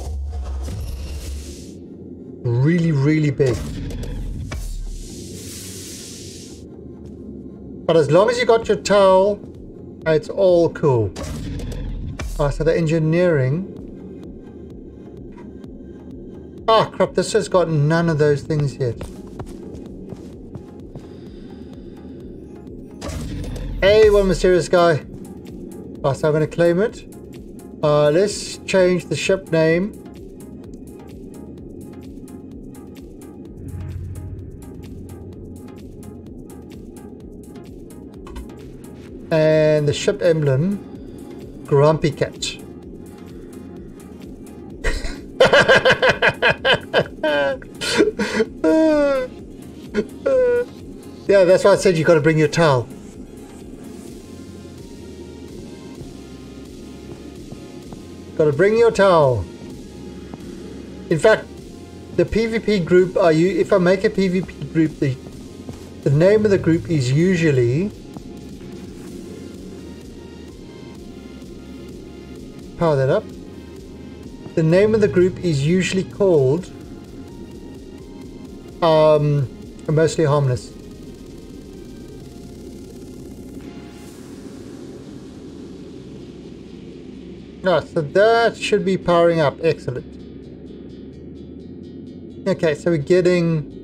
Really, really big. But as long as you got your towel, it's all cool. Ah, so the engineering. Ah, crap, this has got none of those things yet. Hey, one mysterious guy. Oh, so I'm going to claim it. Uh, let's change the ship name. And the ship emblem, Grumpy Cat. (laughs) yeah, that's why I said you got to bring your towel. Got to bring your towel. In fact, the PvP group are you? If I make a PvP group, the the name of the group is usually power that up. The name of the group is usually called um, mostly harmless. Ah, so that should be powering up. Excellent. Okay, so we're getting...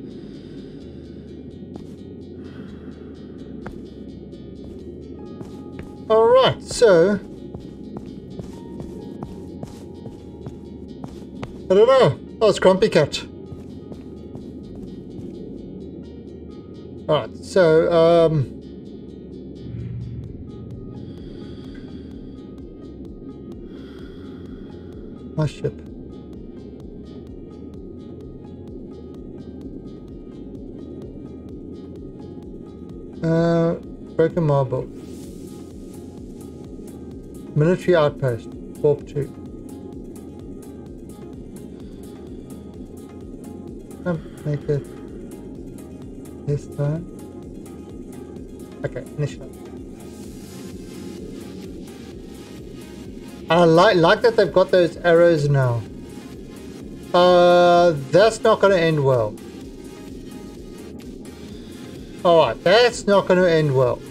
Alright, so... I don't know. Oh, it's Grumpy Cat. Alright, so, um... ship. Uh, broken marble. Military outpost. Warp 2. Um, make it this time. Okay, initial. I like like that they've got those arrows now. Uh, that's not going to end well. Alright, that's not going to end well.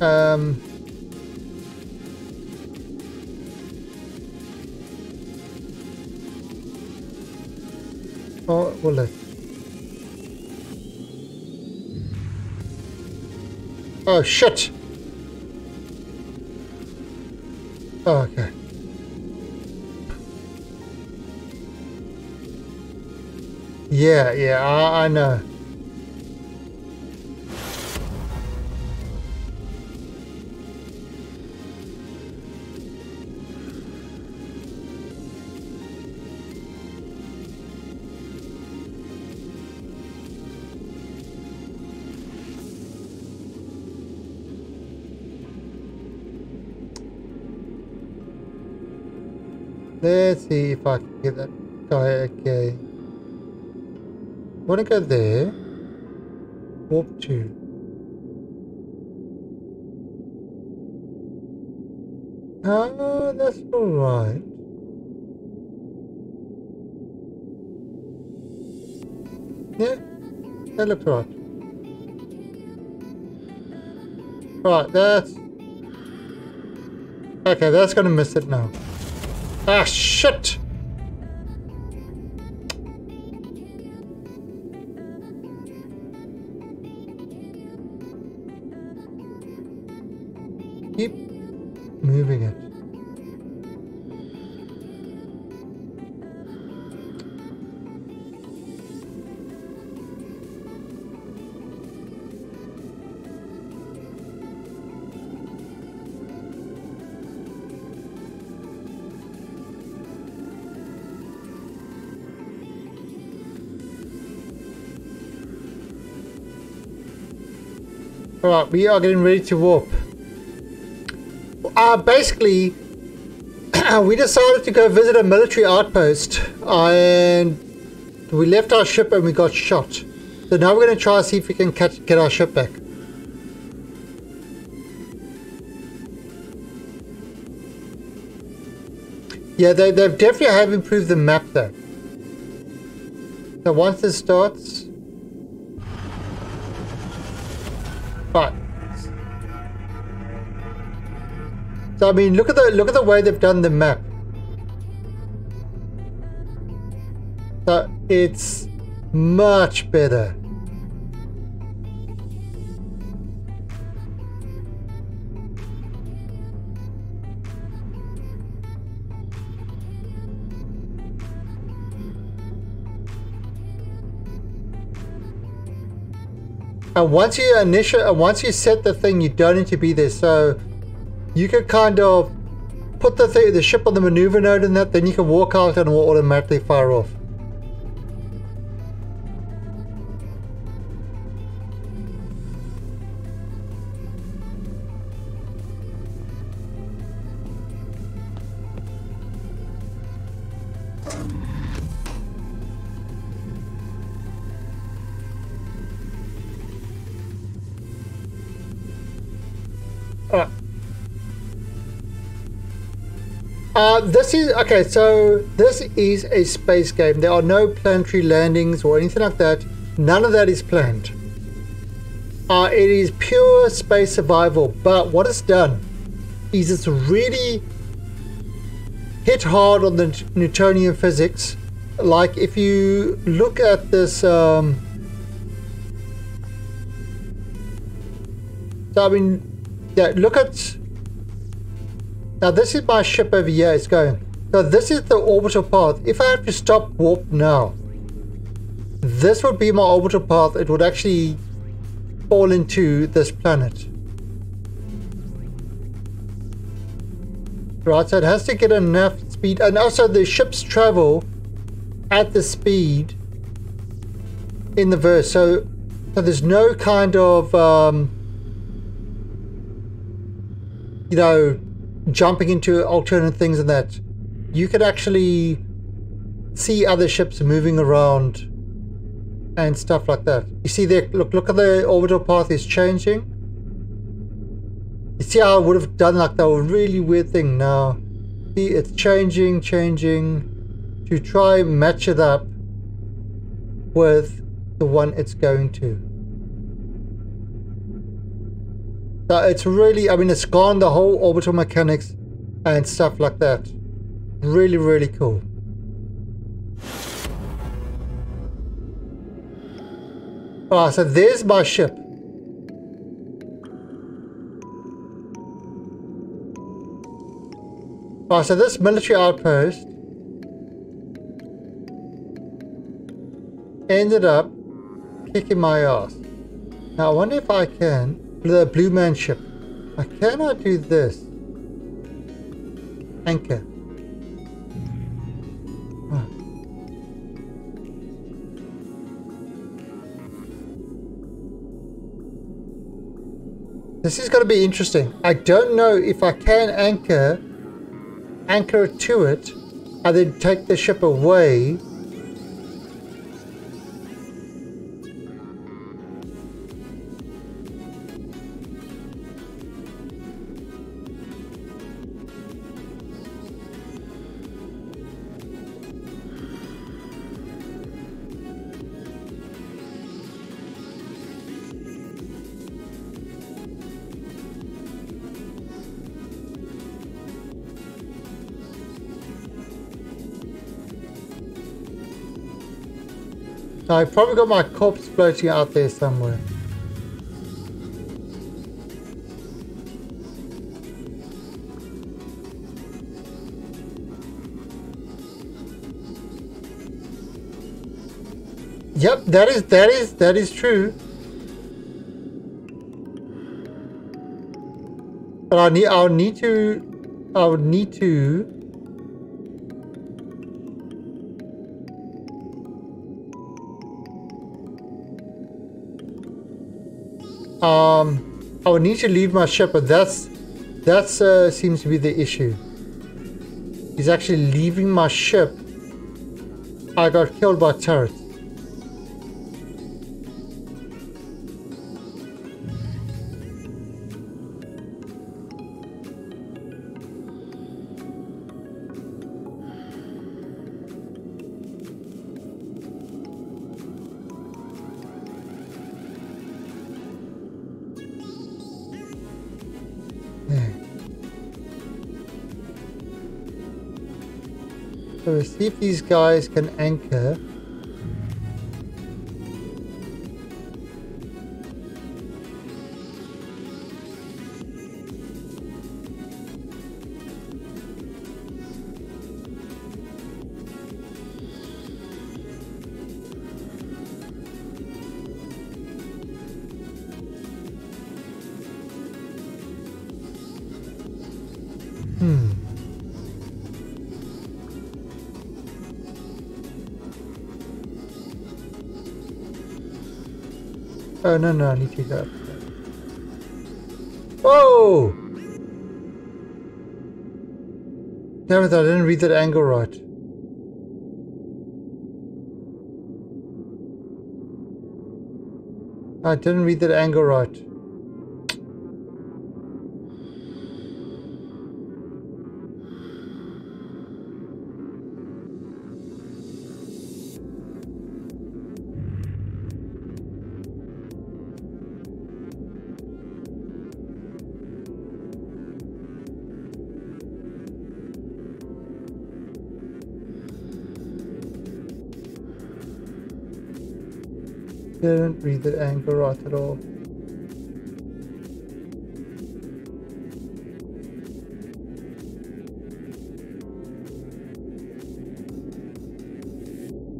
Um... Oh, will it? Oh, shit! Oh, okay. Yeah, yeah, I, I know. If I can get that guy okay. Wanna go there? Warp to. Ah, that's alright. Yeah, that looks right. Right, that's... Okay, that's gonna miss it now. Ah, shit! We are getting ready to warp. Uh, basically, (clears throat) we decided to go visit a military outpost and we left our ship and we got shot. So now we're going to try to see if we can catch, get our ship back. Yeah, they, they definitely have improved the map though. So once this starts... So I mean, look at the look at the way they've done the map. So it's much better. And once you initial, once you set the thing, you don't need to be there. So you can kind of put the th the ship on the maneuver node and that, then you can walk out and it will automatically fire off. This is okay. So this is a space game. There are no planetary landings or anything like that. None of that is planned. Uh, it is pure space survival. But what it's done is it's really hit hard on the Newtonian physics. Like if you look at this. Um, so I mean, yeah, look at now this is my ship over here, it's going. So this is the orbital path. If I have to stop warp now, this would be my orbital path. It would actually fall into this planet. Right, so it has to get enough speed. And also the ships travel at the speed in the verse. So, so there's no kind of, um, you know, jumping into alternate things and that, you could actually see other ships moving around and stuff like that. You see there, look, look at the orbital path is changing. You see how I would have done like that really weird thing now. See, it's changing, changing to try match it up with the one it's going to. It's really, I mean, it's gone the whole orbital mechanics and stuff like that. Really, really cool. Ah, so there's my ship. Ah, so this military outpost ended up kicking my ass. Now I wonder if I can the blue man ship. I cannot do this. Anchor. Ah. This is going to be interesting. I don't know if I can anchor, anchor to it, and then take the ship away I probably got my corpse floating out there somewhere. Yep, that is that is that is true. But I need I'll need to I'll need to Um, I would need to leave my ship, but that's that's uh, seems to be the issue. He's actually leaving my ship. I got killed by turrets. See if these guys can anchor. No, no, I need to go. Whoa! Damn it, I didn't read that angle right. I didn't read that angle right. Read the angle right at all.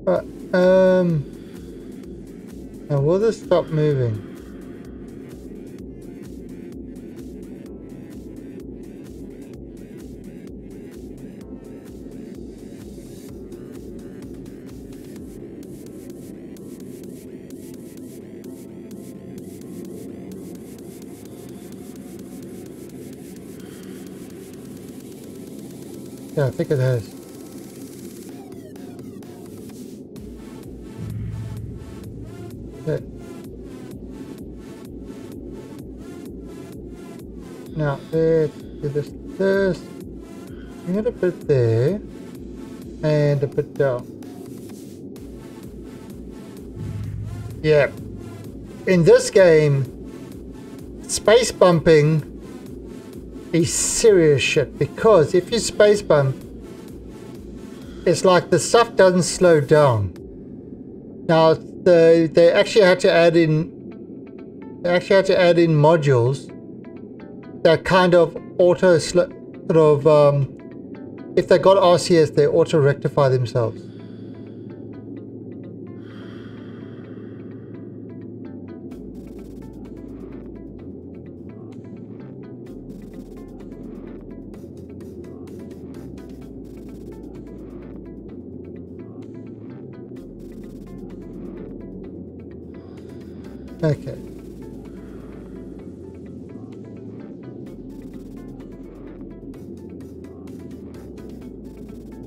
But, um... Now will this stop moving? Yeah, I think it has. Okay. Now, let's do this, this. Bring it a bit there. And bit down. Yeah. In this game, space bumping is serious shit because if you space bump, it's like the stuff doesn't slow down. Now they they actually had to add in they actually had to add in modules that kind of auto sort of um, if they got RCS they auto rectify themselves.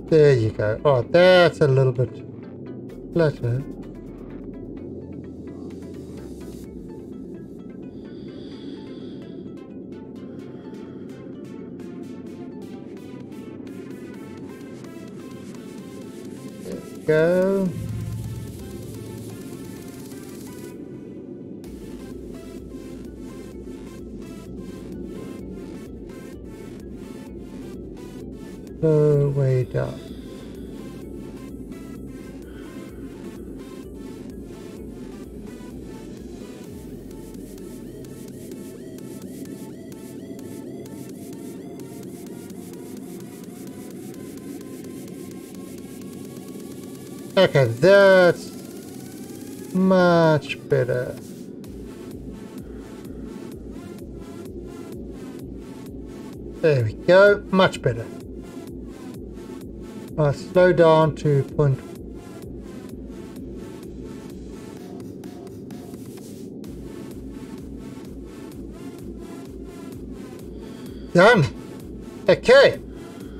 There you go. Oh, that's a little bit we go. There we go, much better. Uh, slow down to point. Done. Okay.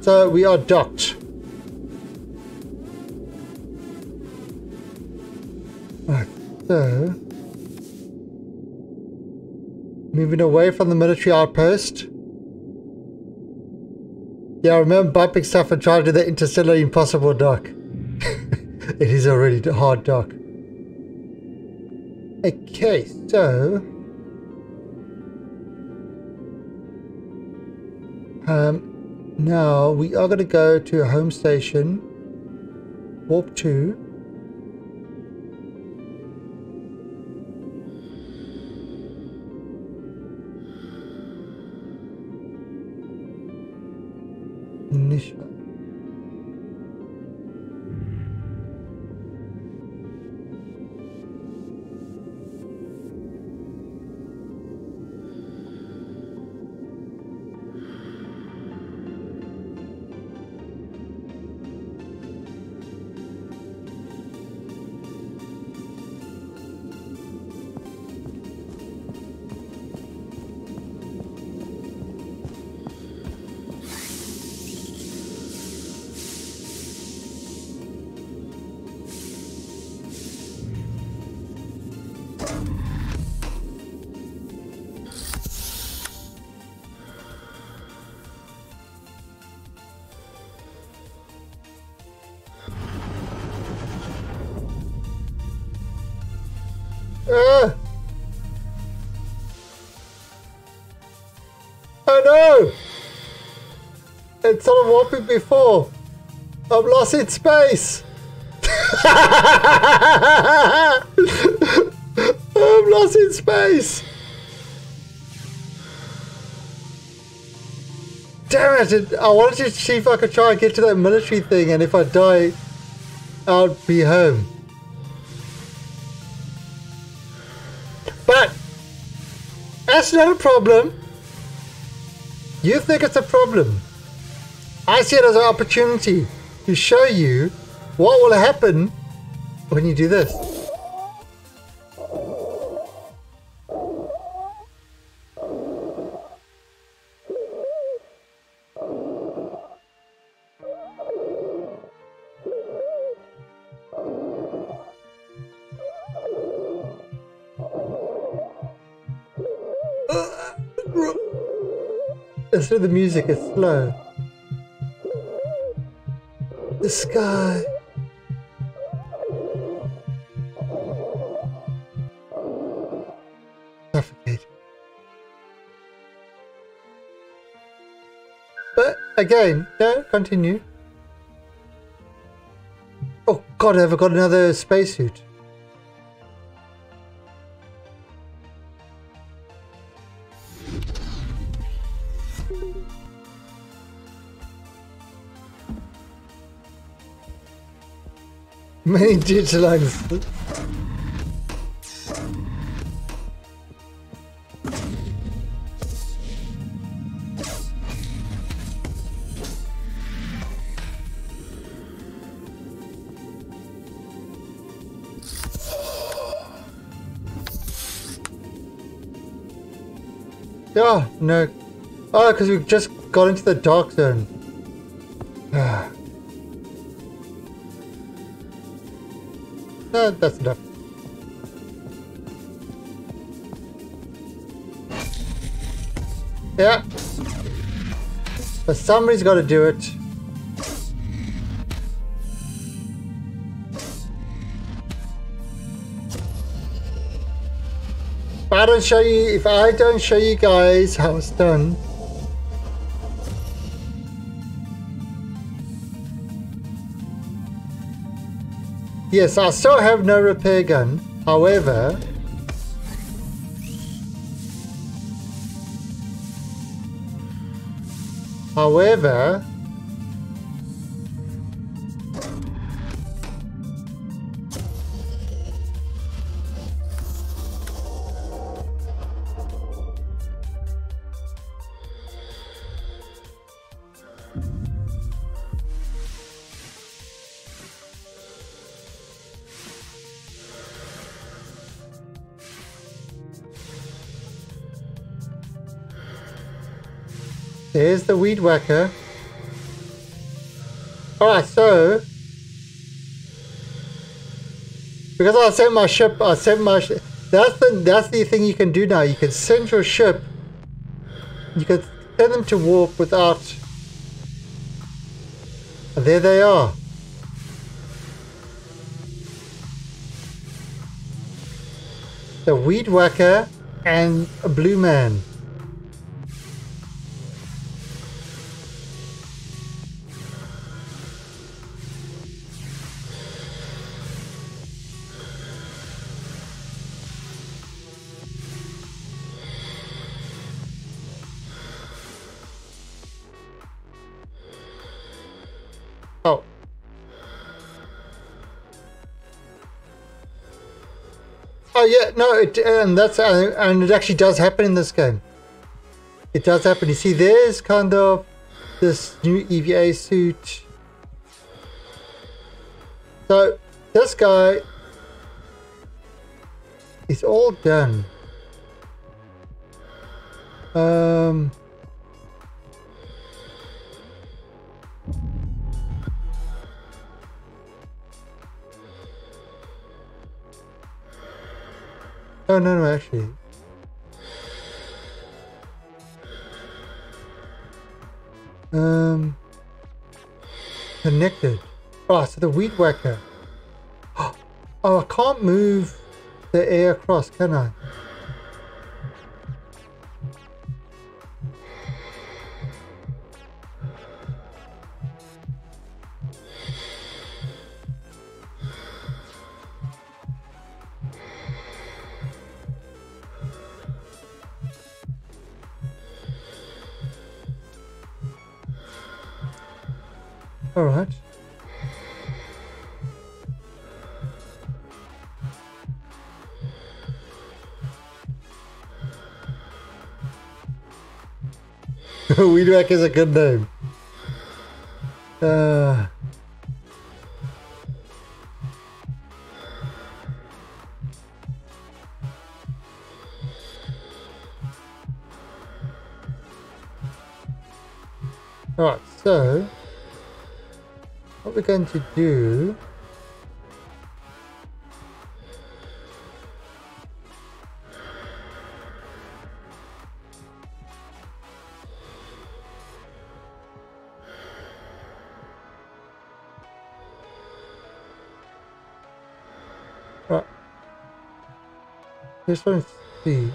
So we are docked. Right, so moving away from the military outpost. Yeah, I remember bumping stuff and trying to do the interstellar impossible dock. (laughs) it is already hard dock. Okay, so um, now we are going to go to a home station, warp 2. Someone warping before. I'm lost in space. (laughs) I'm lost in space. Damn it! I wanted to see if I could try and get to that military thing, and if I die, I'll be home. But that's not a problem. You think it's a problem. I see it as an opportunity to show you what will happen when you do this. Uh, uh, uh, Instead of the music, it's slow. The sky. Suffocating. But again, no, continue. Oh god, I have got another spacesuit? Many. Yeah, no. Oh, because we just got into the dark zone. That's enough. Yeah. But somebody's got to do it. If I don't show you, if I don't show you guys how it's done, Yes, I still have no repair gun. However, however, the weed whacker. Alright, so because I sent my ship, I sent my that's the that's the thing you can do now. You can send your ship. You can send them to warp without. There they are. The weed whacker and a blue man. No, it and that's uh, and it actually does happen in this game. It does happen. You see, there's kind of this new EVA suit. So this guy is all done. No, no, actually. Um, connected. Oh, so the weed whacker. (gasps) Oh, I can't move the air across, can I? All right. (laughs) Weedwhack is a good name. Uh, to do Right. This one's C.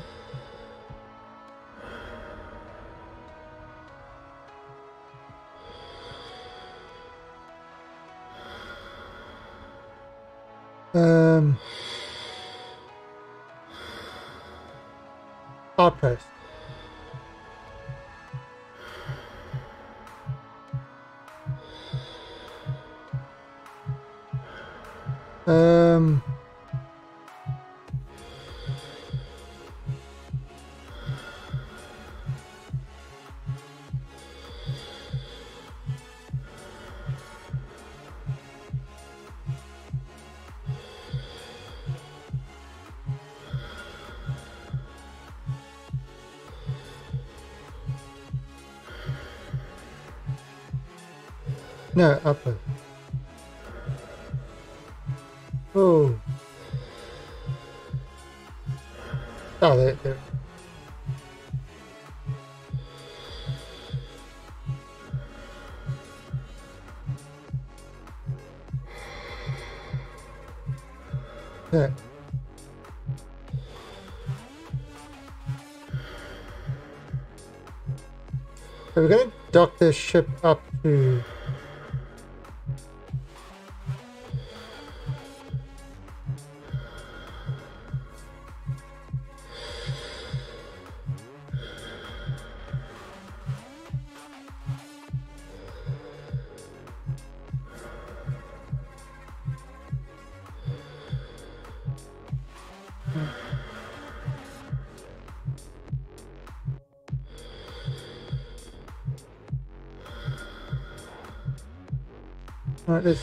ship up to...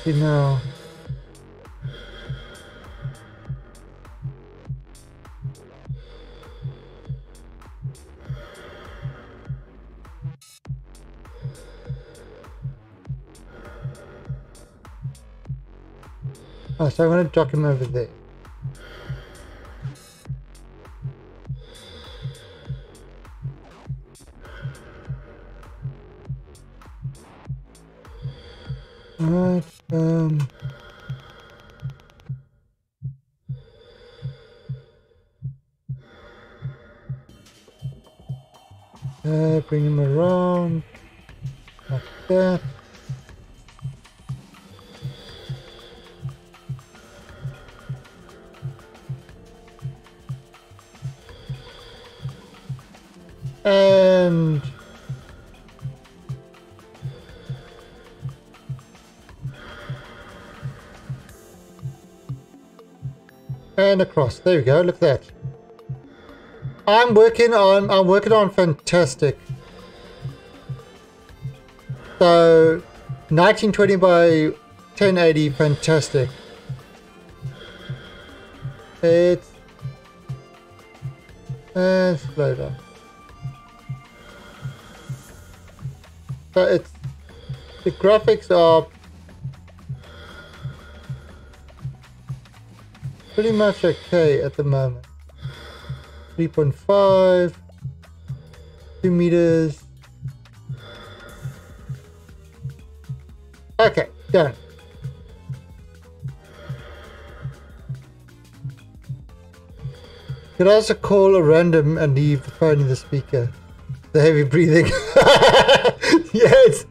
you know Oh, so I'm going to dock him over there. And across. There we go. Look at that. I'm working on I'm working on fantastic. So 1920 by 1080 fantastic. It's and slow. So it's the graphics are pretty much okay at the moment. 3.5, 2 meters. Okay, done. Could also call a random and leave the phone in the speaker. The heavy breathing. (laughs) yes.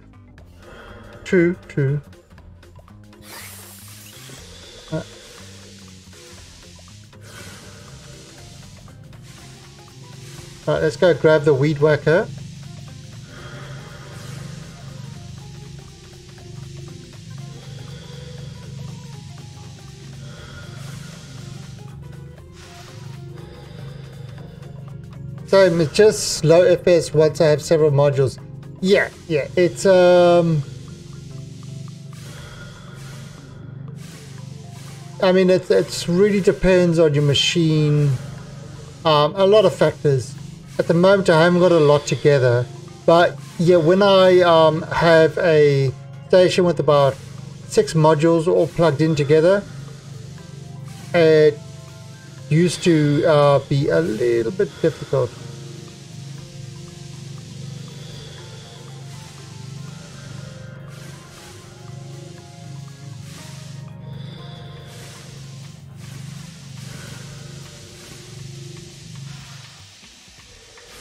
True, true. Alright, let's go grab the weed whacker. So it's just low FPS once I have several modules. Yeah, yeah, it's um I mean it it's really depends on your machine. Um, a lot of factors. At the moment I haven't got a lot together. But yeah, when I um, have a station with about six modules all plugged in together, it used to uh, be a little bit difficult.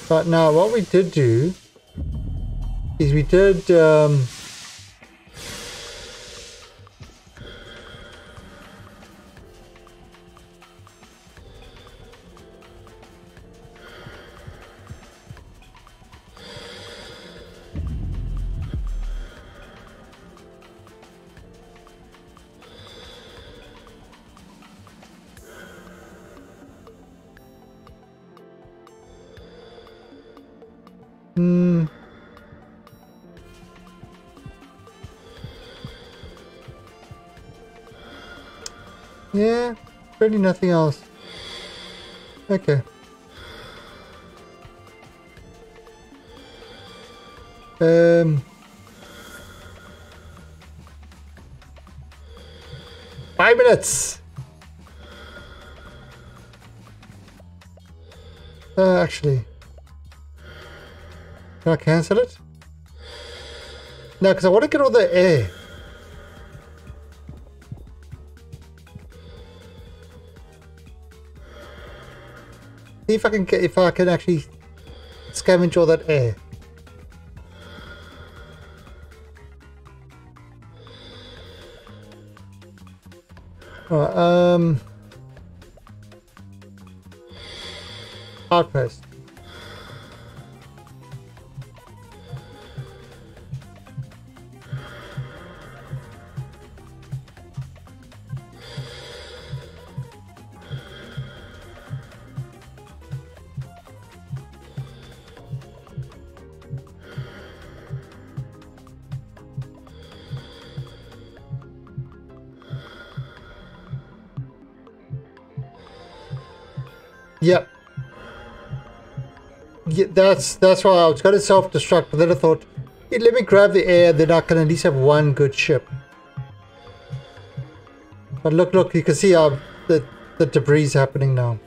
But now what we did do is we did um, Really nothing else. Okay. Um. Five minutes. Uh, actually. Can I cancel it? No, because I want to get all the air. See if I can get if I can actually scavenge all that air. Alright, um outpost. Yep. That's that's why I was going to self-destruct, but then I thought, hey, let me grab the air, then I can at least have one good ship. But look, look, you can see how the, the debris is happening now.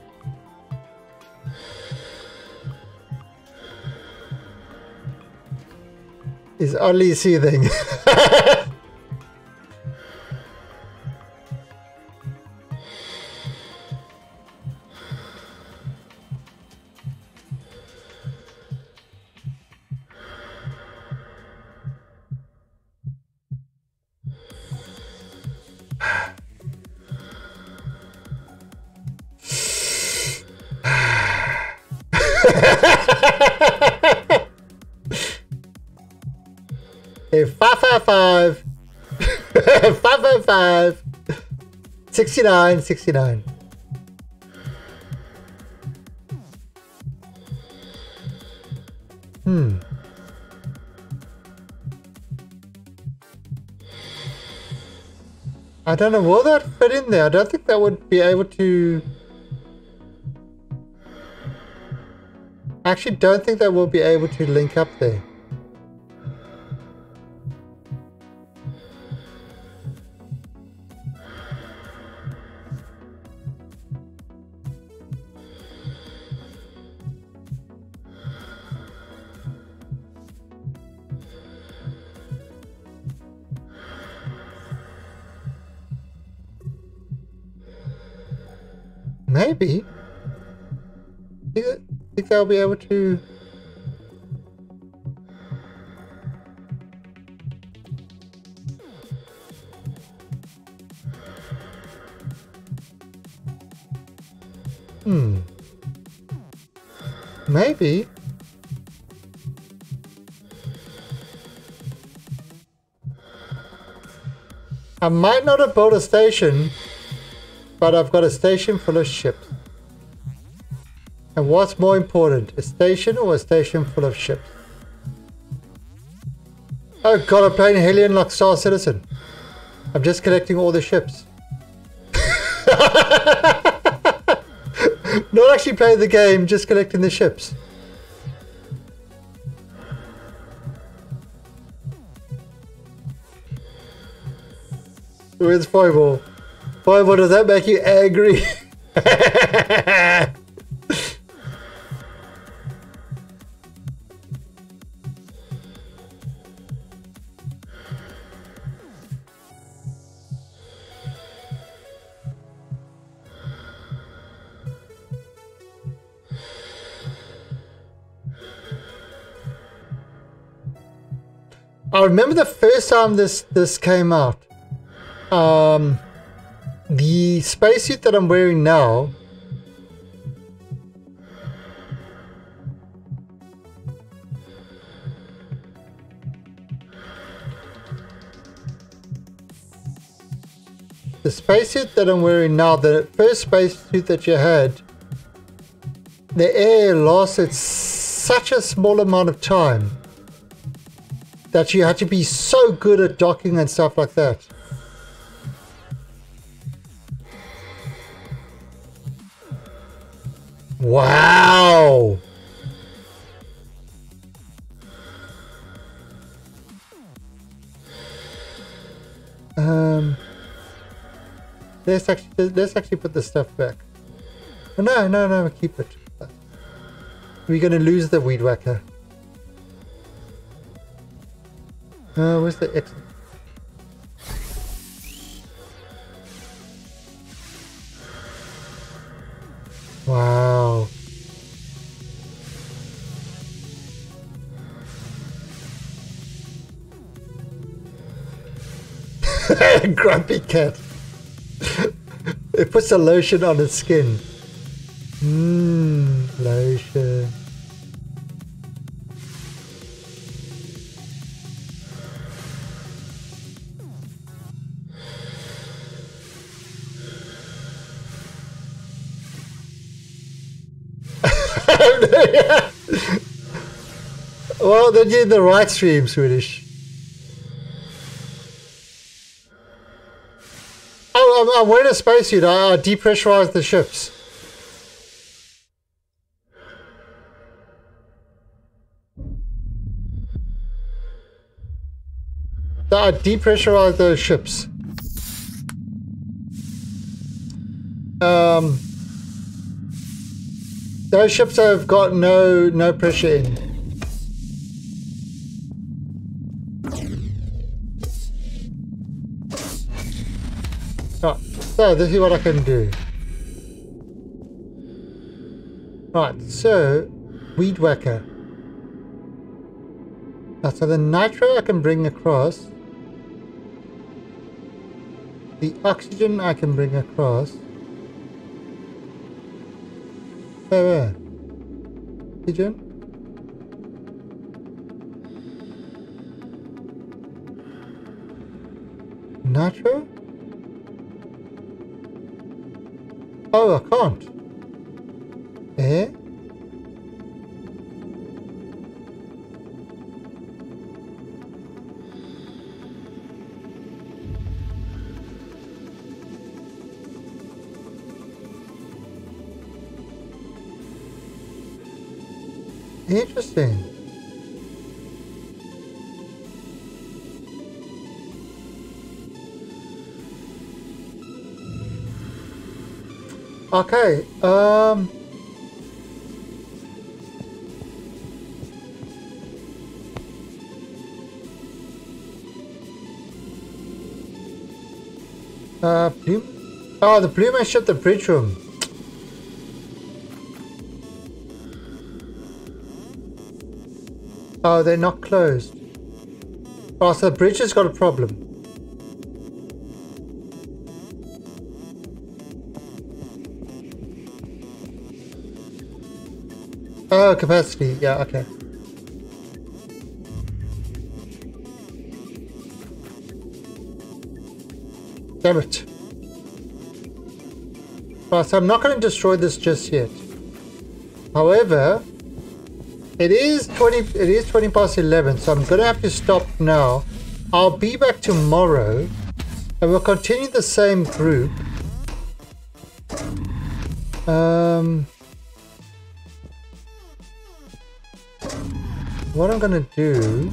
Is only seething. (laughs) 69, 69. Hmm. I don't know, will that fit in there? I don't think that would be able to... I actually don't think that will be able to link up there. They'll be able to... Hmm. Maybe. I might not have built a station but I've got a station full of ships. What's more important, a station or a station full of ships? Oh god, I'm playing Hellion like Star Citizen. I'm just collecting all the ships. (laughs) Not actually playing the game, just collecting the ships. Where's Fireball? What does that make you angry? (laughs) remember the first time this this came out. Um, the spacesuit that I'm wearing now The spacesuit that I'm wearing now, the first spacesuit that you had, the air lasted such a small amount of time that you had to be so good at docking and stuff like that. Wow! Um, let's actually let's actually put the stuff back. No, no, no, keep it. We're gonna lose the weed whacker. Uh, where's the exit? Wow. (laughs) Grumpy cat. it puts a lotion on its skin. Mmm, lotion. Then you're in the right stream, Swedish. Oh, I'm, I'm wearing a spacesuit. I, I depressurized the ships. I depressurized those ships. um, those ships have got no no pressure in. So this is what I can do. Right, so weed whacker. Now, so the nitro I can bring across. The oxygen I can bring across. Where, uh, where? Oxygen? Nitro? Oh, I can't. Eh? Interesting. Okay, um... Uh, Plume? Oh, the Plume shut the bridge room. Oh, they're not closed. Oh, so the bridge has got a problem. Oh, capacity. Yeah, okay. Damn it. Right, so I'm not going to destroy this just yet. However, it is 20 it is 20 past 11, so I'm going to have to stop now. I'll be back tomorrow and we'll continue the same group. Um What I'm to do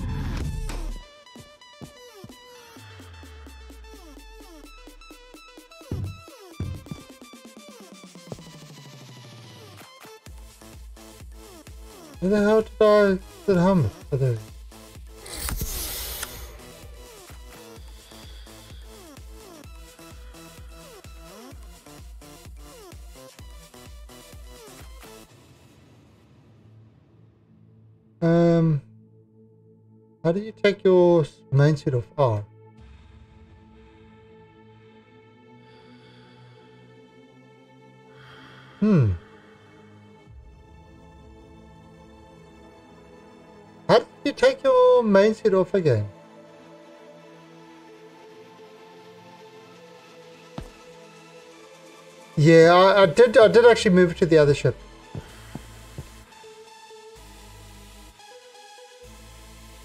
mindset of R? Hmm. How did you take your mindset off again? Yeah, I, I did. I did actually move it to the other ship.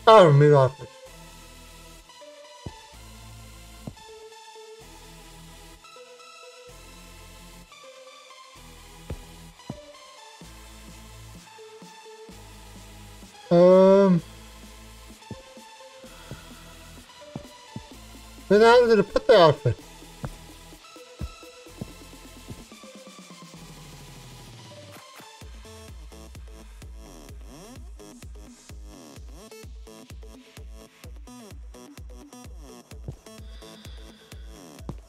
Remove outfit. Um. Where the hell did I put the outfit?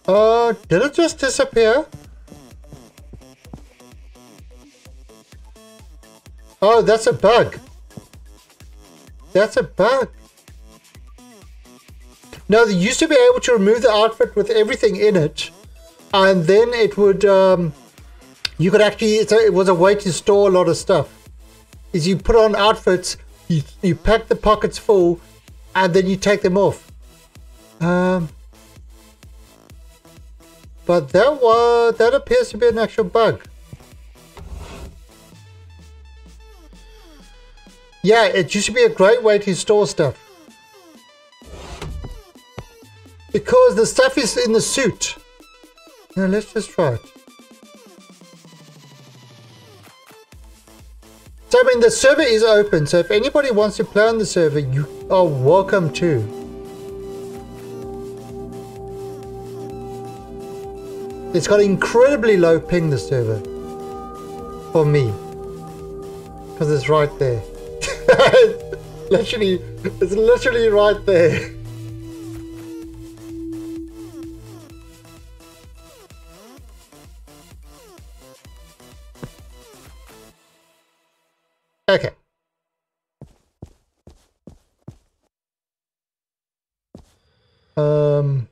Uh, did it just disappear? Oh, that's a bug. That's a bug. No, they used to be able to remove the outfit with everything in it, and then it would, um, you could actually, a, it was a way to store a lot of stuff. Is you put on outfits, you, you pack the pockets full, and then you take them off. Um, but that was, that appears to be an actual bug. Yeah, it used to be a great way to store stuff. Because the stuff is in the suit. Now let's just try it. So I mean the server is open, so if anybody wants to play on the server, you are welcome to. It's got incredibly low ping, the server. For me. Because it's right there. (laughs) literally, it's literally right there. Okay. Um.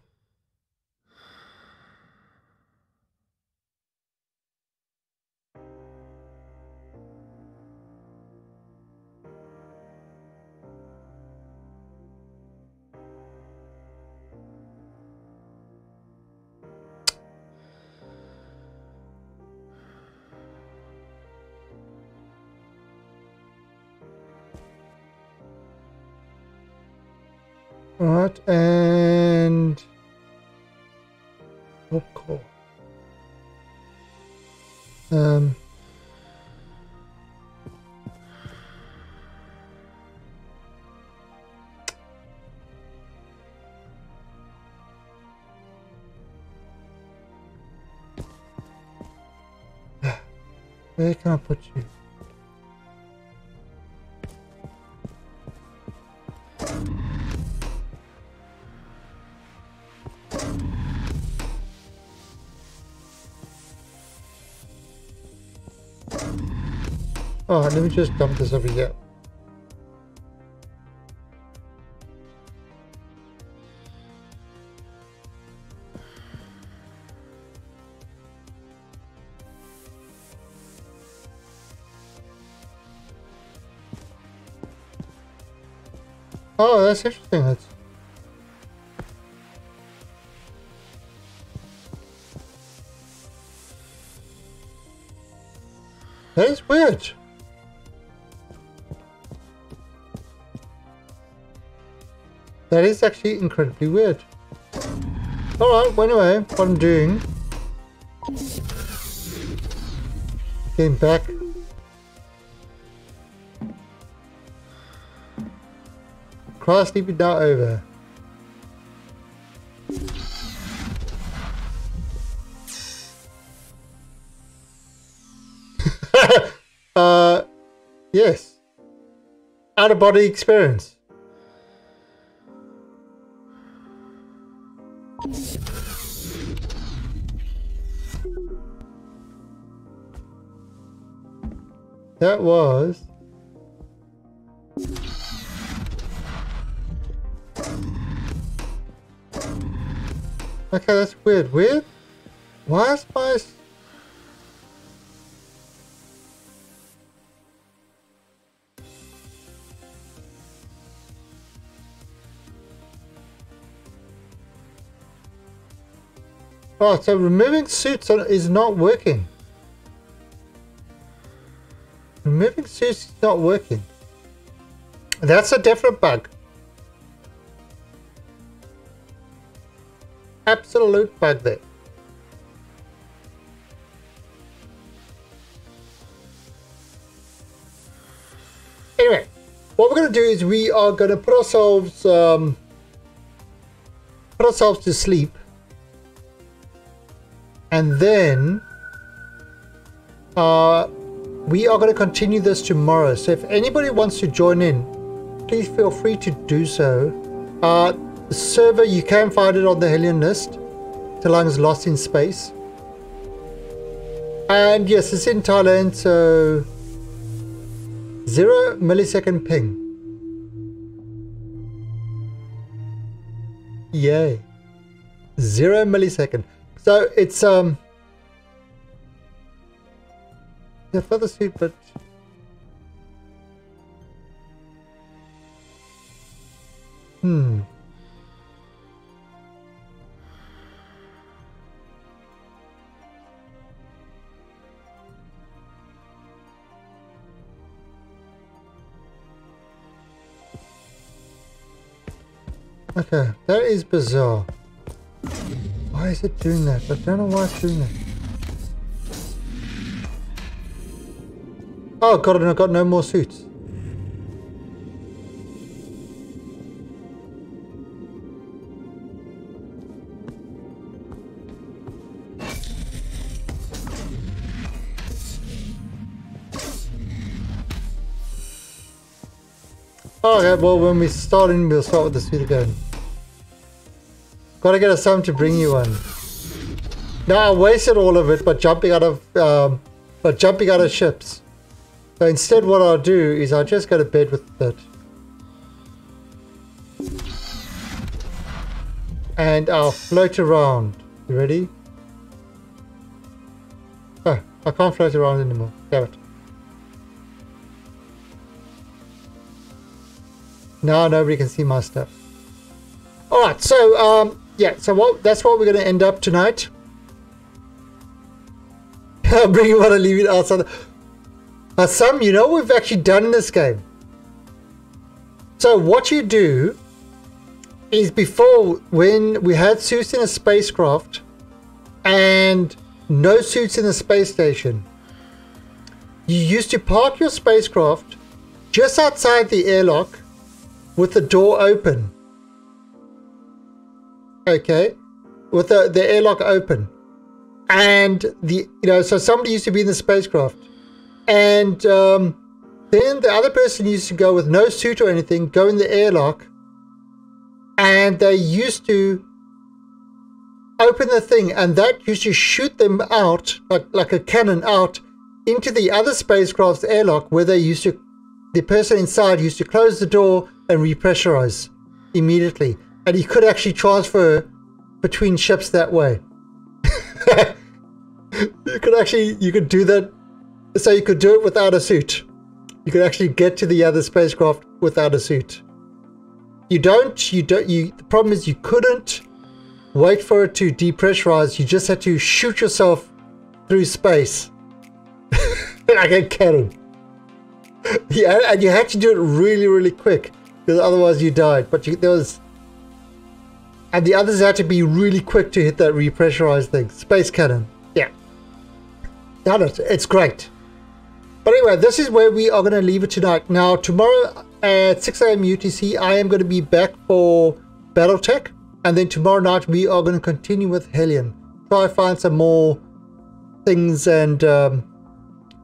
Alright, and oh cool. Um (sighs) Where can I put you? Oh, let me just dump this over here. Oh, that's interesting. That's That is weird. That is actually incredibly weird. Alright, well anyway, what I'm doing... Getting back. Cross sleeping now over. (laughs) uh, yes. Out of body experience. That was Okay, that's weird. Weird? Why is my Oh, so removing suits is not working. Removing suits is not working. That's a different bug. Absolute bug there. Anyway, what we're going to do is we are going to put ourselves um, put ourselves to sleep and then uh, we are going to continue this tomorrow. So if anybody wants to join in, please feel free to do so. Uh, the server, you can find it on the Hellion list. Talung's Lost in Space. And yes, it's in Thailand, so zero millisecond ping. Yay. Zero millisecond. So it's um the feather suit, but hmm. Okay, that is bizarre. Why is it doing that? I don't know why it's doing that. Oh god, I've got no more suits. Okay, well when we start in, we'll start with the suit again. Gotta get a sum to bring you one. Now I wasted all of it but jumping out of um, but jumping out of ships. So instead, what I'll do is I'll just go to bed with it. And I'll float around. You ready? Oh, I can't float around anymore. Damn it. Now nobody can see my stuff. Alright, so, um, yeah, so what, that's what we're going to end up tonight. (laughs) I'll Bring you want to leave it outside. Now, some, you know we've actually done in this game. So what you do is before, when we had suits in a spacecraft and no suits in the space station, you used to park your spacecraft just outside the airlock with the door open. Okay, with the, the airlock open. And the, you know, so somebody used to be in the spacecraft. And um, then the other person used to go with no suit or anything, go in the airlock. And they used to open the thing, and that used to shoot them out, like, like a cannon out, into the other spacecraft's airlock where they used to, the person inside used to close the door and repressurize immediately. And you could actually transfer between ships that way. (laughs) you could actually, you could do that. So you could do it without a suit. You could actually get to the other spacecraft without a suit. You don't, you don't, you, the problem is you couldn't wait for it to depressurize. You just had to shoot yourself through space. like a cannon. Yeah, and you had to do it really, really quick because otherwise you died. But you, there was, and the others had to be really quick to hit that repressurized thing. Space cannon. Yeah, done it. It's great. But anyway, this is where we are going to leave it tonight. Now, tomorrow at 6 a.m. UTC, I am going to be back for BattleTech. And then tomorrow night, we are going to continue with Hellion. Try find some more things and um,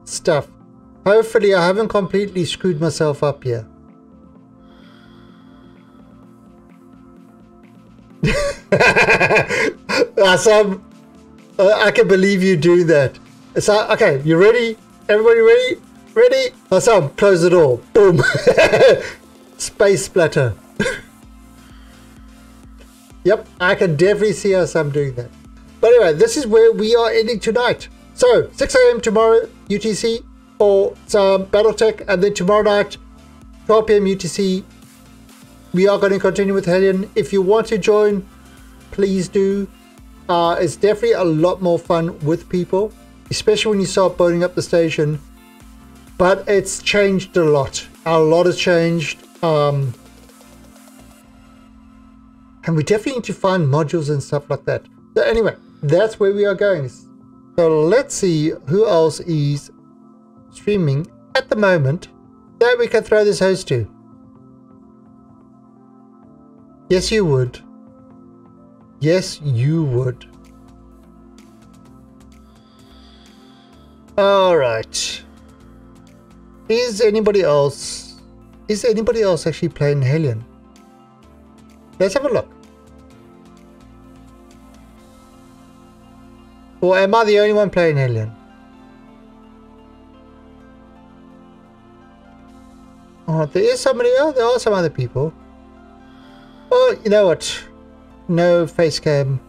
stuff. Hopefully, I haven't completely screwed myself up here. (laughs) Awesome. Uh, I can believe you do that. So, okay, you ready? Everybody ready? Ready? Awesome. Close the door. Boom. (laughs) Space splatter. (laughs) yep, I can definitely see us I'm doing that. But anyway, this is where we are ending tonight. So, 6 a.m. tomorrow, UTC, for some Battletech, and then tomorrow night, 12 p.m. UTC, we are going to continue with Hellion. If you want to join, please do. Uh, it's definitely a lot more fun with people, especially when you start building up the station. But it's changed a lot. A lot has changed. Um, and we definitely need to find modules and stuff like that. So anyway, that's where we are going. So let's see who else is streaming at the moment that we can throw this host to. Yes, you would. Yes, you would. Alright. Is anybody else... Is anybody else actually playing Hellion? Let's have a look. Or am I the only one playing Hellion? Oh, there is somebody else. There are some other people. Oh, you know what? No face cam.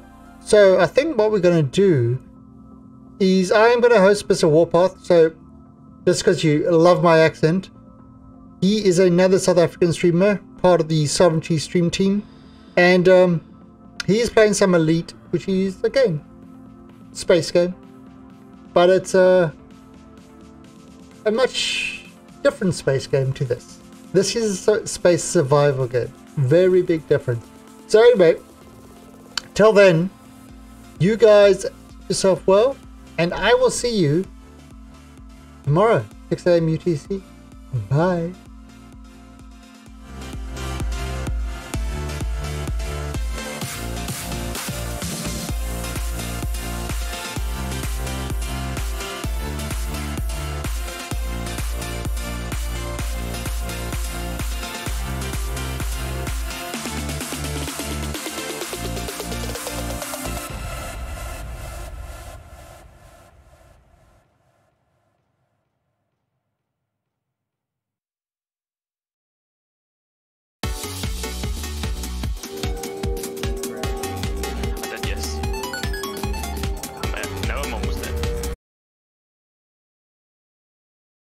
So I think what we're going to do is I am going to host Mr. Warpath. So just because you love my accent, he is another South African streamer, part of the Sovereignty stream team. And um, he is playing some Elite, which is, again, space game. But it's a, a much different space game to this. This is a space survival game. Very big difference. So anyway, till then, you guys yourself well, and I will see you tomorrow, 6 a.m. UTC. Bye.